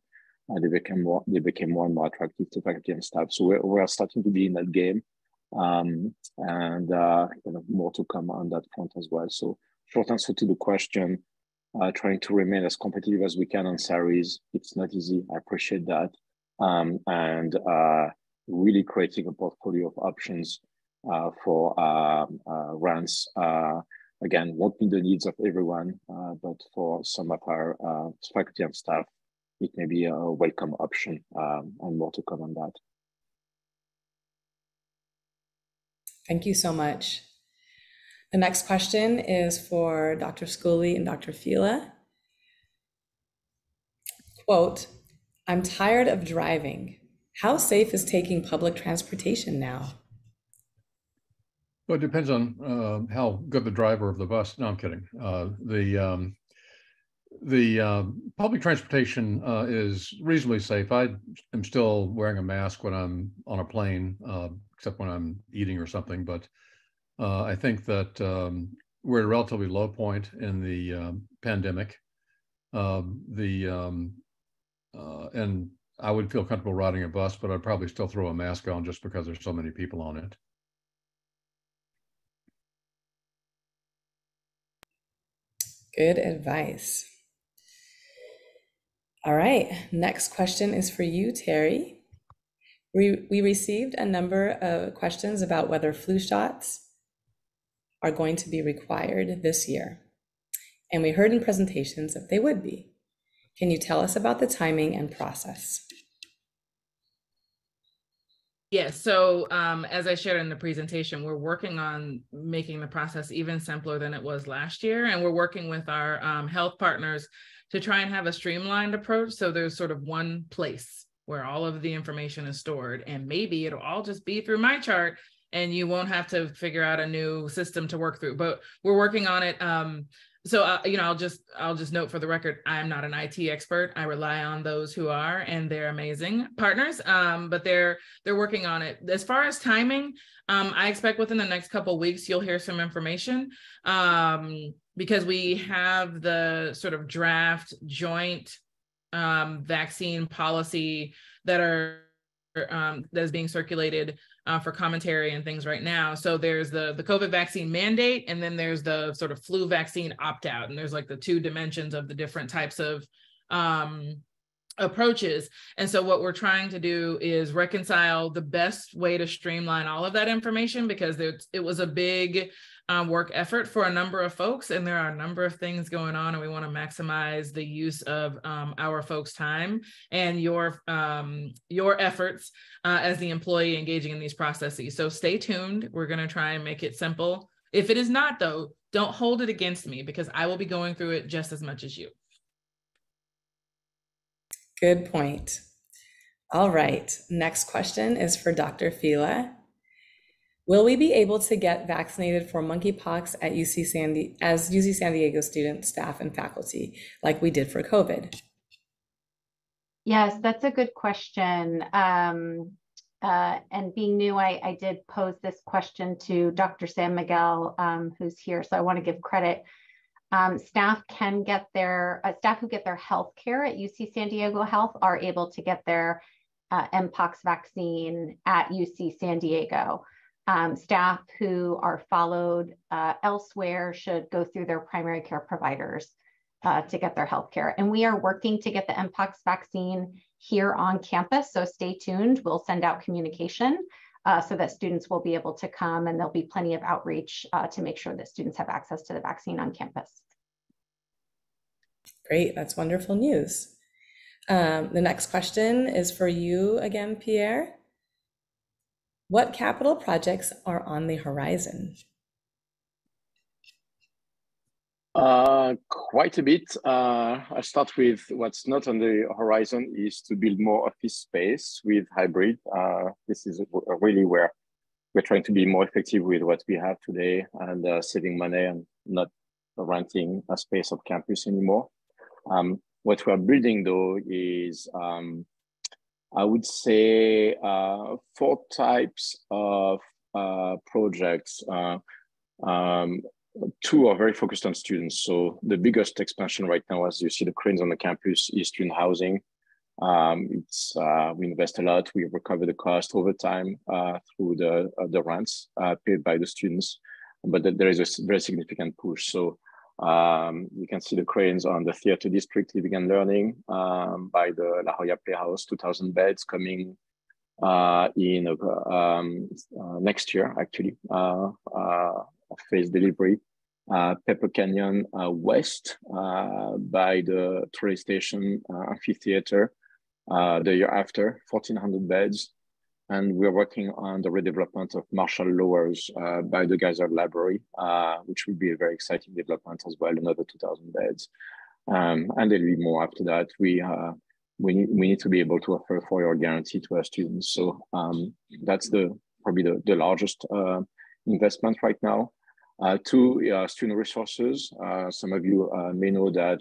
uh, they became more they became more and more attractive to faculty and staff. So we're starting to be in that game, um, and uh, kind of more to come on that front as well. So short answer to the question, uh, trying to remain as competitive as we can on salaries. It's not easy. I appreciate that, um, and uh, really creating a portfolio of options uh, for um, uh, rents. again, won't meet the needs of everyone, but for some of our faculty and staff, it may be a welcome option um, and more to come on that. Thank you so much. The next question is for Dr. Schooley and Dr. Fila. Quote, I'm tired of driving. How safe is taking public transportation now? Well, it depends on uh, how good the driver of the bus. No, I'm kidding. Uh, the um, the uh, public transportation uh, is reasonably safe. I am still wearing a mask when I'm on a plane, uh, except when I'm eating or something. But uh, I think that um, we're at a relatively low point in the um, pandemic. Um, the um, uh, and I would feel comfortable riding a bus, but I'd probably still throw a mask on just because there's so many people on it. Good advice. All right, next question is for you, Terry. We, we received a number of questions about whether flu shots are going to be required this year. And we heard in presentations that they would be. Can you tell us about the timing and process? Yes. So um, as I shared in the presentation, we're working on making the process even simpler than it was last year. And we're working with our um, health partners to try and have a streamlined approach. So there's sort of one place where all of the information is stored. And maybe it'll all just be through my chart and you won't have to figure out a new system to work through. But we're working on it. Um, so uh, you know i'll just i'll just note for the record i'm not an it expert i rely on those who are and they're amazing partners um, but they're they're working on it as far as timing um, i expect within the next couple weeks you'll hear some information um, because we have the sort of draft joint um, vaccine policy that are um, that is being circulated uh, for commentary and things right now. So there's the the COVID vaccine mandate, and then there's the sort of flu vaccine opt out, and there's like the two dimensions of the different types of um, approaches. And so what we're trying to do is reconcile the best way to streamline all of that information because it was a big um, work effort for a number of folks, and there are a number of things going on, and we want to maximize the use of um, our folks' time and your um, your efforts uh, as the employee engaging in these processes. So stay tuned. We're going to try and make it simple. If it is not, though, don't hold it against me because I will be going through it just as much as you. Good point. All right. Next question is for Dr. Fila. Will we be able to get vaccinated for monkeypox at UC San Diego as UC San Diego students, staff, and faculty, like we did for COVID? Yes, that's a good question. Um, uh, and being new, I, I, did pose this question to Dr. San Miguel, um, who's here, so I want to give credit. Um, staff can get their uh, staff who get their health care at UC San Diego Health are able to get their uh, Mpox vaccine at UC San Diego. Um, staff who are followed uh, elsewhere should go through their primary care providers uh, to get their health care. And we are working to get the Mpox vaccine here on campus. So stay tuned. We'll send out communication uh, so that students will be able to come and there'll be plenty of outreach uh, to make sure that students have access to the vaccine on campus. Great, that's wonderful news. Um, the next question is for you again, Pierre. What capital projects are on the horizon? Uh, quite a bit. Uh, I'll start with what's not on the horizon is to build more office space with hybrid. Uh, this is really where we're trying to be more effective with what we have today and uh, saving money and not renting a space of campus anymore. Um, what we're building though is, um, I would say, uh, four types of uh, projects. Uh, um, two are very focused on students. So the biggest expansion right now, as you see the cranes on the campus, is student housing. Um, it's uh, we invest a lot. We recover the cost over time uh, through the uh, the rents paid by the students, but there is a very significant push. So um, you can see the cranes on the theater district, living and learning um, by the La Jolla Playhouse, 2,000 beds coming uh, in um, uh, next year, actually, phase delivery. Pepper Canyon West by the train station amphitheater uh, the year after, 1,400 beds. And we're working on the redevelopment of Marshall Lowers uh, by the Geisel Library, uh, which will be a very exciting development as well, another 2,000 beds. Um, and there'll be more after that. We, uh, we, need, we need to be able to offer a four-year guarantee to our students. So um, that's the probably the, the largest uh, investment right now. Uh, two uh, student resources. Some of you may know that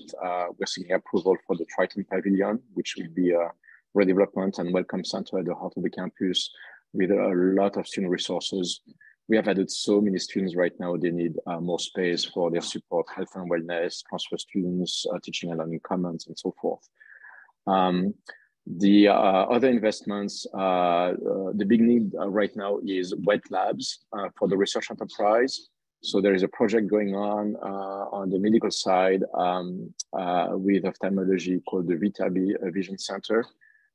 we're seeking approval for the Triton Pavilion, which will be a redevelopment and welcome center at the heart of the campus with a lot of student resources. We have added so many students right now, they need uh, more space for their support, health and wellness, transfer students, teaching and learning commons, and so forth. Um, the uh, other investments, uh, uh, the big need right now is wet labs for the research enterprise. So there is a project going on uh, on the medical side um, uh, with ophthalmology called the Viterbi Vision Center.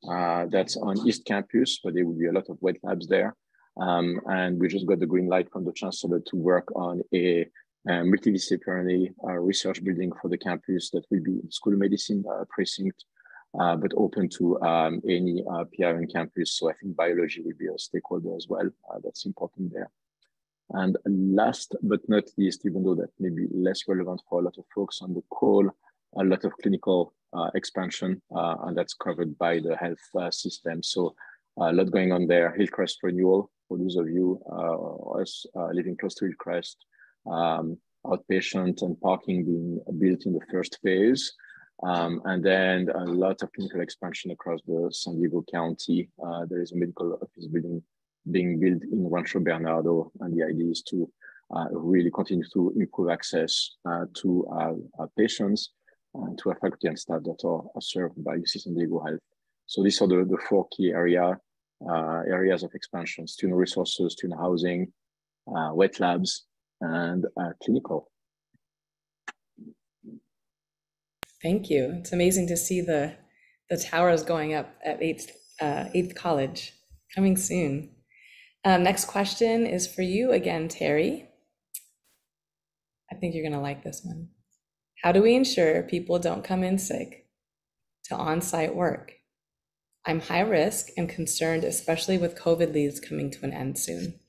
Uh, that's on East Campus, but there will be a lot of wet labs there. Um, and we just got the green light from the chancellor to work on a, a multidisciplinary uh, research building for the campus that will be in school of medicine uh, precinct, uh, but open to um, any PI on campus. So I think biology will be a stakeholder as well. that's important there. And last but not least, even though that may be less relevant for a lot of folks on the call, a lot of clinical uh, expansion, uh, and that's covered by the health uh, system. So a lot going on there. Hillcrest renewal, for those of you uh, us uh, living close to Hillcrest, um, outpatient and parking being built in the first phase. Um, and then a lot of clinical expansion across the San Diego County. Uh, there is a medical office building being built in Rancho Bernardo. And the idea is to uh, really continue to improve access uh, to uh, patients to our faculty and staff that are, are, served by UC San Diego Health. So these are the, the four key area, uh, areas of expansion, student resources, student housing, uh, wet labs, and uh, clinical. Thank you. It's amazing to see the, the towers going up at 8th, 8th College coming soon. Um, next question is for you again, Terry. I think you're going to like this one. How do we ensure people don't come in sick to on site work? I'm high risk and concerned, especially with COVID leaves coming to an end soon.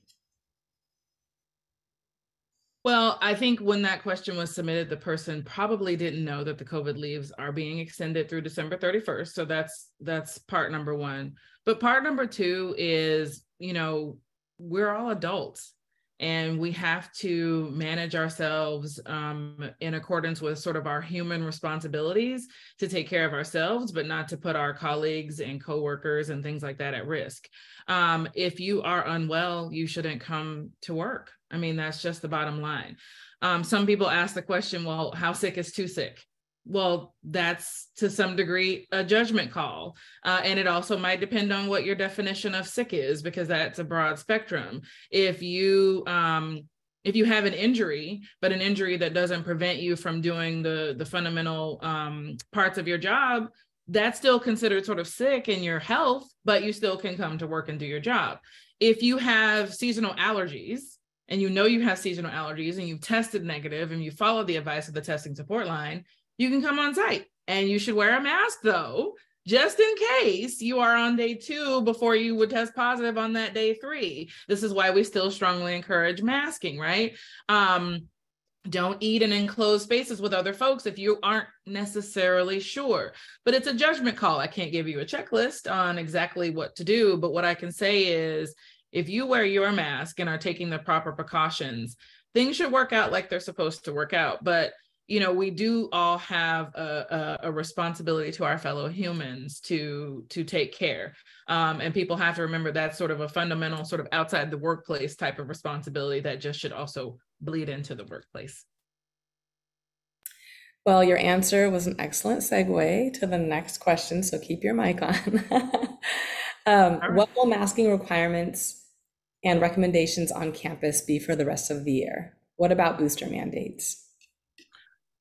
Well, I think when that question was submitted, the person probably didn't know that the COVID leaves are being extended through December 31st. So that's that's part number one. But part number two is you know, we're all adults and we have to manage ourselves um, in accordance with sort of our human responsibilities to take care of ourselves, but not to put our colleagues and coworkers and things like that at risk. Um, if you are unwell, you shouldn't come to work. I mean, that's just the bottom line. Um, some people ask the question, well, how sick is too sick? Well that's to some degree a judgment call. Uh, and it also might depend on what your definition of sick is because that's a broad spectrum. If you um, if you have an injury but an injury that doesn't prevent you from doing the the fundamental um, parts of your job that's still considered sort of sick in your health but you still can come to work and do your job. If you have seasonal allergies and you know you have seasonal allergies and you've tested negative and you follow the advice of the testing support line you can come on site and you should wear a mask though just in case you are on day two before you would test positive on that day three this is why we still strongly encourage masking right um don't eat in enclosed spaces with other folks if you aren't necessarily sure. But it's a judgment call. I can't give you a checklist on exactly what to do. But what I can say is if you wear your mask and are taking the proper precautions, things should work out like they're supposed to work out. But you know, we do all have a, a, a responsibility to our fellow humans to to take care. Um, and people have to remember that's sort of a fundamental, sort of outside the workplace type of responsibility that just should also bleed into the workplace. Well, your answer was an excellent segue to the next question, so keep your mic on. um, right. What will masking requirements and recommendations on campus be for the rest of the year? What about booster mandates?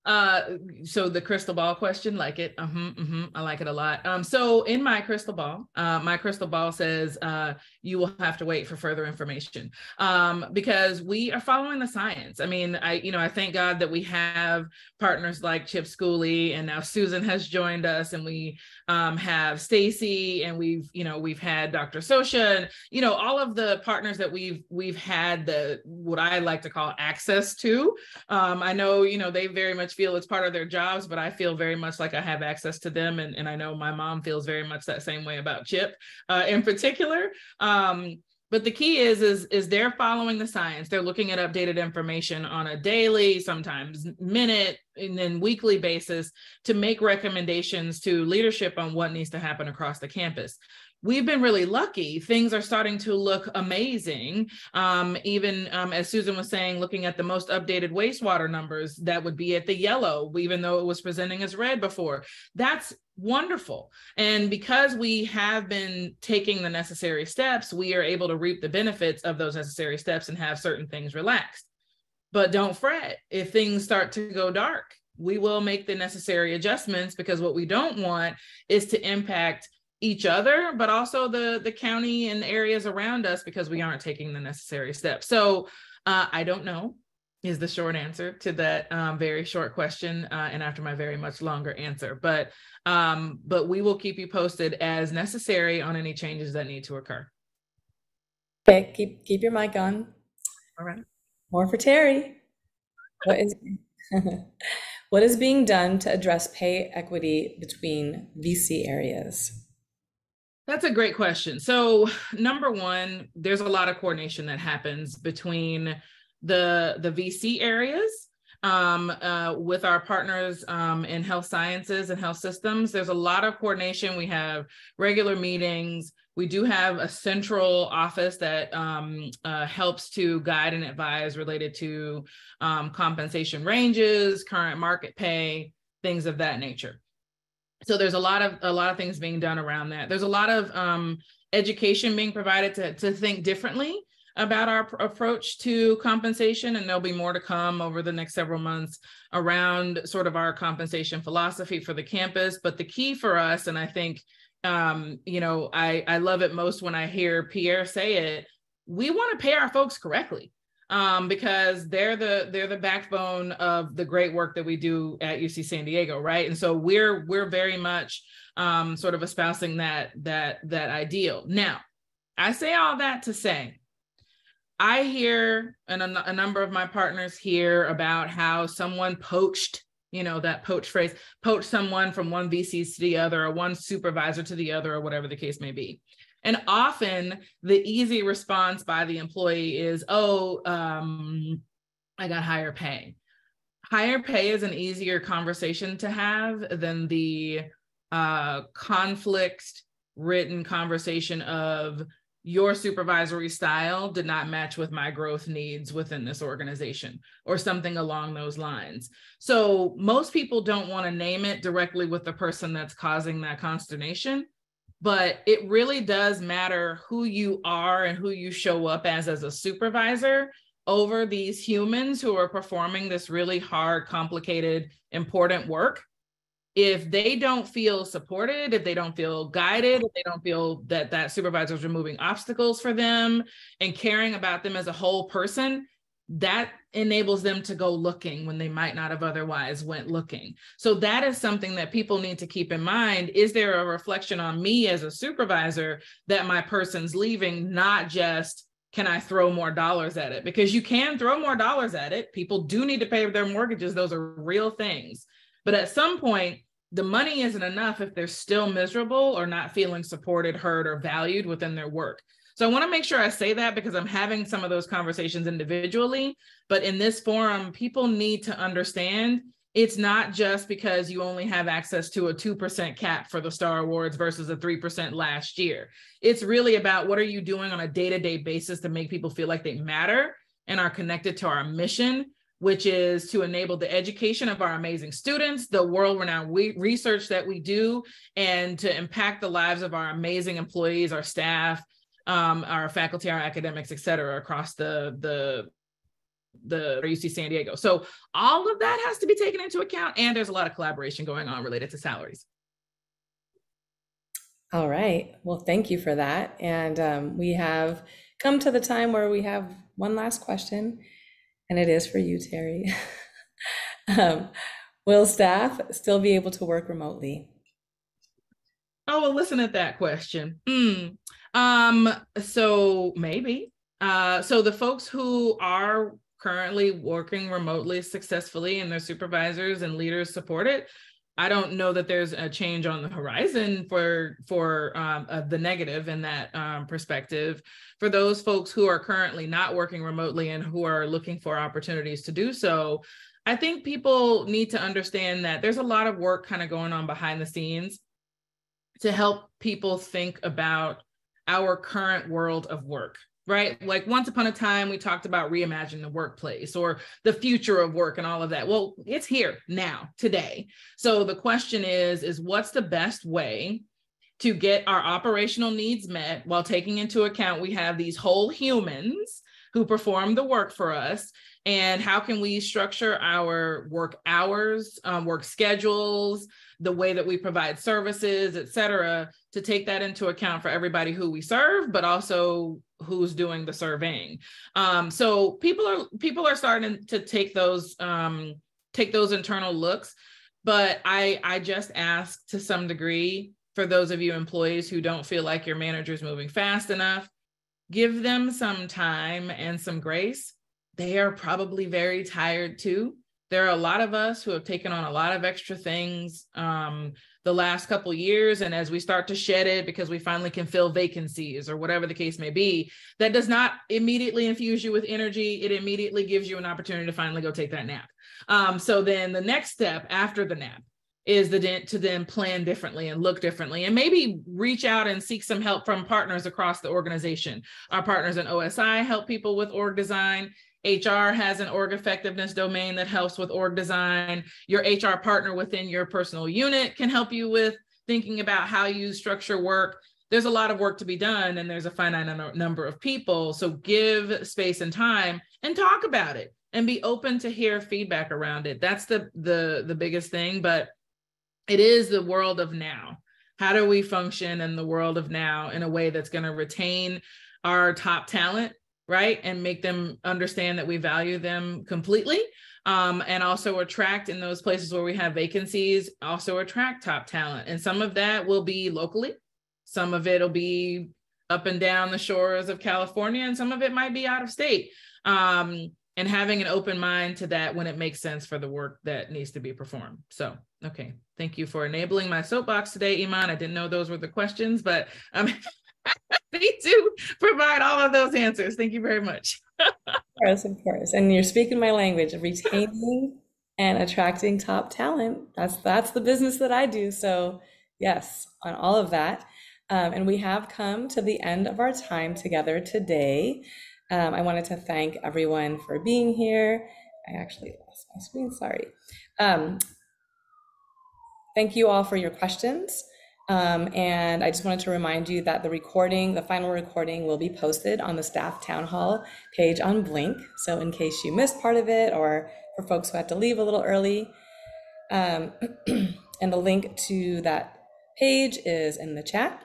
Uh, so the crystal ball question, like it. Uh-huh, uh-huh, I like it a lot. Um, so in my crystal ball, uh, my crystal ball says uh, you will have to wait for further information um, because we are following the science. I mean, I you know I thank God that we have partners like Chip Schooley and now Susan has joined us, and we um, have Stacy, and we've you know we've had Dr. Sosha, and you know all of the partners that we've we've had the what I like to call access to. Um, I know you know they very much feel it's part of their jobs, but I feel very much like I have access to them. And, and I know my mom feels very much that same way about Chip uh, in particular. Um, Um, but the key is is is they're following the science. They're looking at updated information on a daily sometimes minute and then weekly basis to make recommendations to leadership on what needs to happen across the campus we've been really lucky. Things are starting to look amazing. Um, even um, as Susan was saying, looking at the most updated wastewater numbers, that would be at the yellow, even though it was presenting as red before. That's wonderful. And because we have been taking the necessary steps, we are able to reap the benefits of those necessary steps and have certain things relaxed. But don't fret if things start to go dark. We will make the necessary adjustments because what we don't want is to impact each other, but also the the county and areas around us because we aren't taking the necessary steps. So uh, I don't know is the short answer to that um, very short question uh, and after my very much longer answer but um, but we will keep you posted as necessary on any changes that need to occur. Okay keep keep your mic on. All right. More for terry. What is what is being done to address pay equity between vc areas that's a great question. So, number one, there's a lot of coordination that happens between the the VC areas um, uh, with our partners um, in health sciences and health systems. There's a lot of coordination. We have regular meetings. We do have a central office that um, uh, helps to guide and advise related to um, compensation ranges, current market pay, things of that nature so there's a lot of a lot of things being done around that. There's a lot of um, education being provided to, to think differently about our pr- approach to compensation and there'll be more to come over the next several months around sort of our compensation philosophy for the campus. But the key for us and i think um, you know i i love it most when i hear pierre say it we want to pay our folks correctly um, because they're the they're the backbone of the great work that we do at UC San Diego, right? And so we're we're very much um, sort of espousing that that that ideal. Now, I say all that to say, I hear and a, a number of my partners hear about how someone poached you know that poach phrase poach someone from one vc to the other or one supervisor to the other or whatever the case may be and often the easy response by the employee is, oh, um, I got higher pay. Higher pay is an easier conversation to have than the uh, conflict written conversation of your supervisory style did not match with my growth needs within this organization or something along those lines. So most people don't want to name it directly with the person that's causing that consternation but it really does matter who you are and who you show up as as a supervisor over these humans who are performing this really hard complicated important work. If they don't feel supported if they don't feel guided if they don't feel that that supervisor is removing obstacles for them and caring about them as a whole person that enables them to go looking when they might not have otherwise went looking so that is something that people need to keep in mind is there a reflection on me as a supervisor that my person's leaving not just can I throw more dollars at it? Because you can throw more dollars at it. People do need to pay their mortgages. Those are real things. But at some point, the money isn't enough if they're still miserable or not feeling supported, heard, or valued within their work. So I want to make sure I say that because I'm having some of those conversations individually. But in this forum, people need to understand it's not just because you only have access to a 2% cap for the Star Awards versus a 3% last year. It's really about what are you doing on a day to day basis to make people feel like they matter and are connected to our mission, which is to enable the education of our amazing students, the world renowned research that we do, and to impact the lives of our amazing employees, our staff, um, our faculty, our academics, et cetera, across the, the the UC San Diego. So all of that has to be taken into account. And there's a lot of collaboration going on related to salaries. All right. Well, thank you for that. And um, we have come to the time where we have one last question, and it is for you, Terry. um, will staff still be able to work remotely? Oh, well, listen at that question. Mm. Um, so maybe. Uh, so the folks who are currently working remotely successfully and their supervisors and leaders support it i don't know that there's a change on the horizon for for um, uh, the negative in that um, perspective for those folks who are currently not working remotely and who are looking for opportunities to do so i think people need to understand that there's a lot of work kind of going on behind the scenes to help people think about our current world of work right? Like once upon a time, we talked about reimagining the workplace or the future of work and all of that. Well, it's here now, today. So the question is, is what's the best way to get our operational needs met while taking into account we have these whole humans who perform the work for us and how can we structure our work hours um, work schedules the way that we provide services et cetera to take that into account for everybody who we serve but also who's doing the surveying um, so people are people are starting to take those um, take those internal looks but i i just ask to some degree for those of you employees who don't feel like your manager is moving fast enough give them some time and some grace they are probably very tired too. There are a lot of us who have taken on a lot of extra things um, the last couple years, and as we start to shed it because we finally can fill vacancies or whatever the case may be, that does not immediately infuse you with energy. It immediately gives you an opportunity to finally go take that nap. Um, so then the next step after the nap is the to then plan differently and look differently and maybe reach out and seek some help from partners across the organization our partners in osi help people with org design HR has an org effectiveness domain that helps with org design. Your HR partner within your personal unit can help you with thinking about how you structure work. There's a lot of work to be done, and there's a finite number of people. So give space and time and talk about it and be open to hear feedback around it. That's the the the biggest thing. But it is the world of now. How do we function in the world of now in a way that's going to retain our top talent right? And make them understand that we value them completely. Um, and also attract in those places where we have vacancies, also attract top talent. And some of that will be locally, some of it will be up and down the shores of California, and some of it might be out of state. Um, and having an open mind to that when it makes sense for the work that needs to be performed. So, okay, thank you for enabling my soapbox today, Iman. I didn't know those were the questions, but um, Me do provide all of those answers. Thank you very much. of course, of course. And you're speaking my language retaining and attracting top talent. That's that's the business that I do. So yes, on all of that. Um, and we have come to the end of our time together today. Um, I wanted to thank everyone for being here. I actually lost my screen, sorry. Um, thank you all for your questions. Um, and I just wanted to remind you that the recording, the final recording, will be posted on the staff town hall page on Blink. So, in case you missed part of it, or for folks who had to leave a little early, um, and the link to that page is in the chat.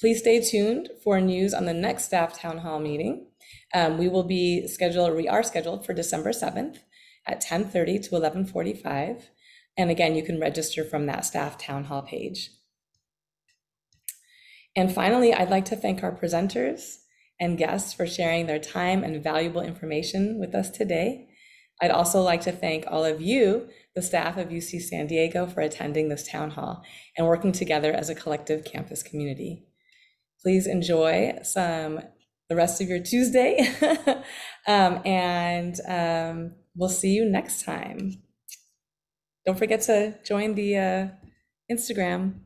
Please stay tuned for news on the next staff town hall meeting. Um, we will be scheduled, we are scheduled for December 7th at 10:30 to 11:45. And again, you can register from that staff town hall page. And finally, I'd like to thank our presenters and guests for sharing their time and valuable information with us today. I'd also like to thank all of you, the staff of UC San Diego, for attending this town hall and working together as a collective campus community. Please enjoy some the rest of your Tuesday, um, and um, we'll see you next time. Don't forget to join the uh, Instagram.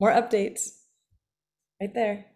More updates right there.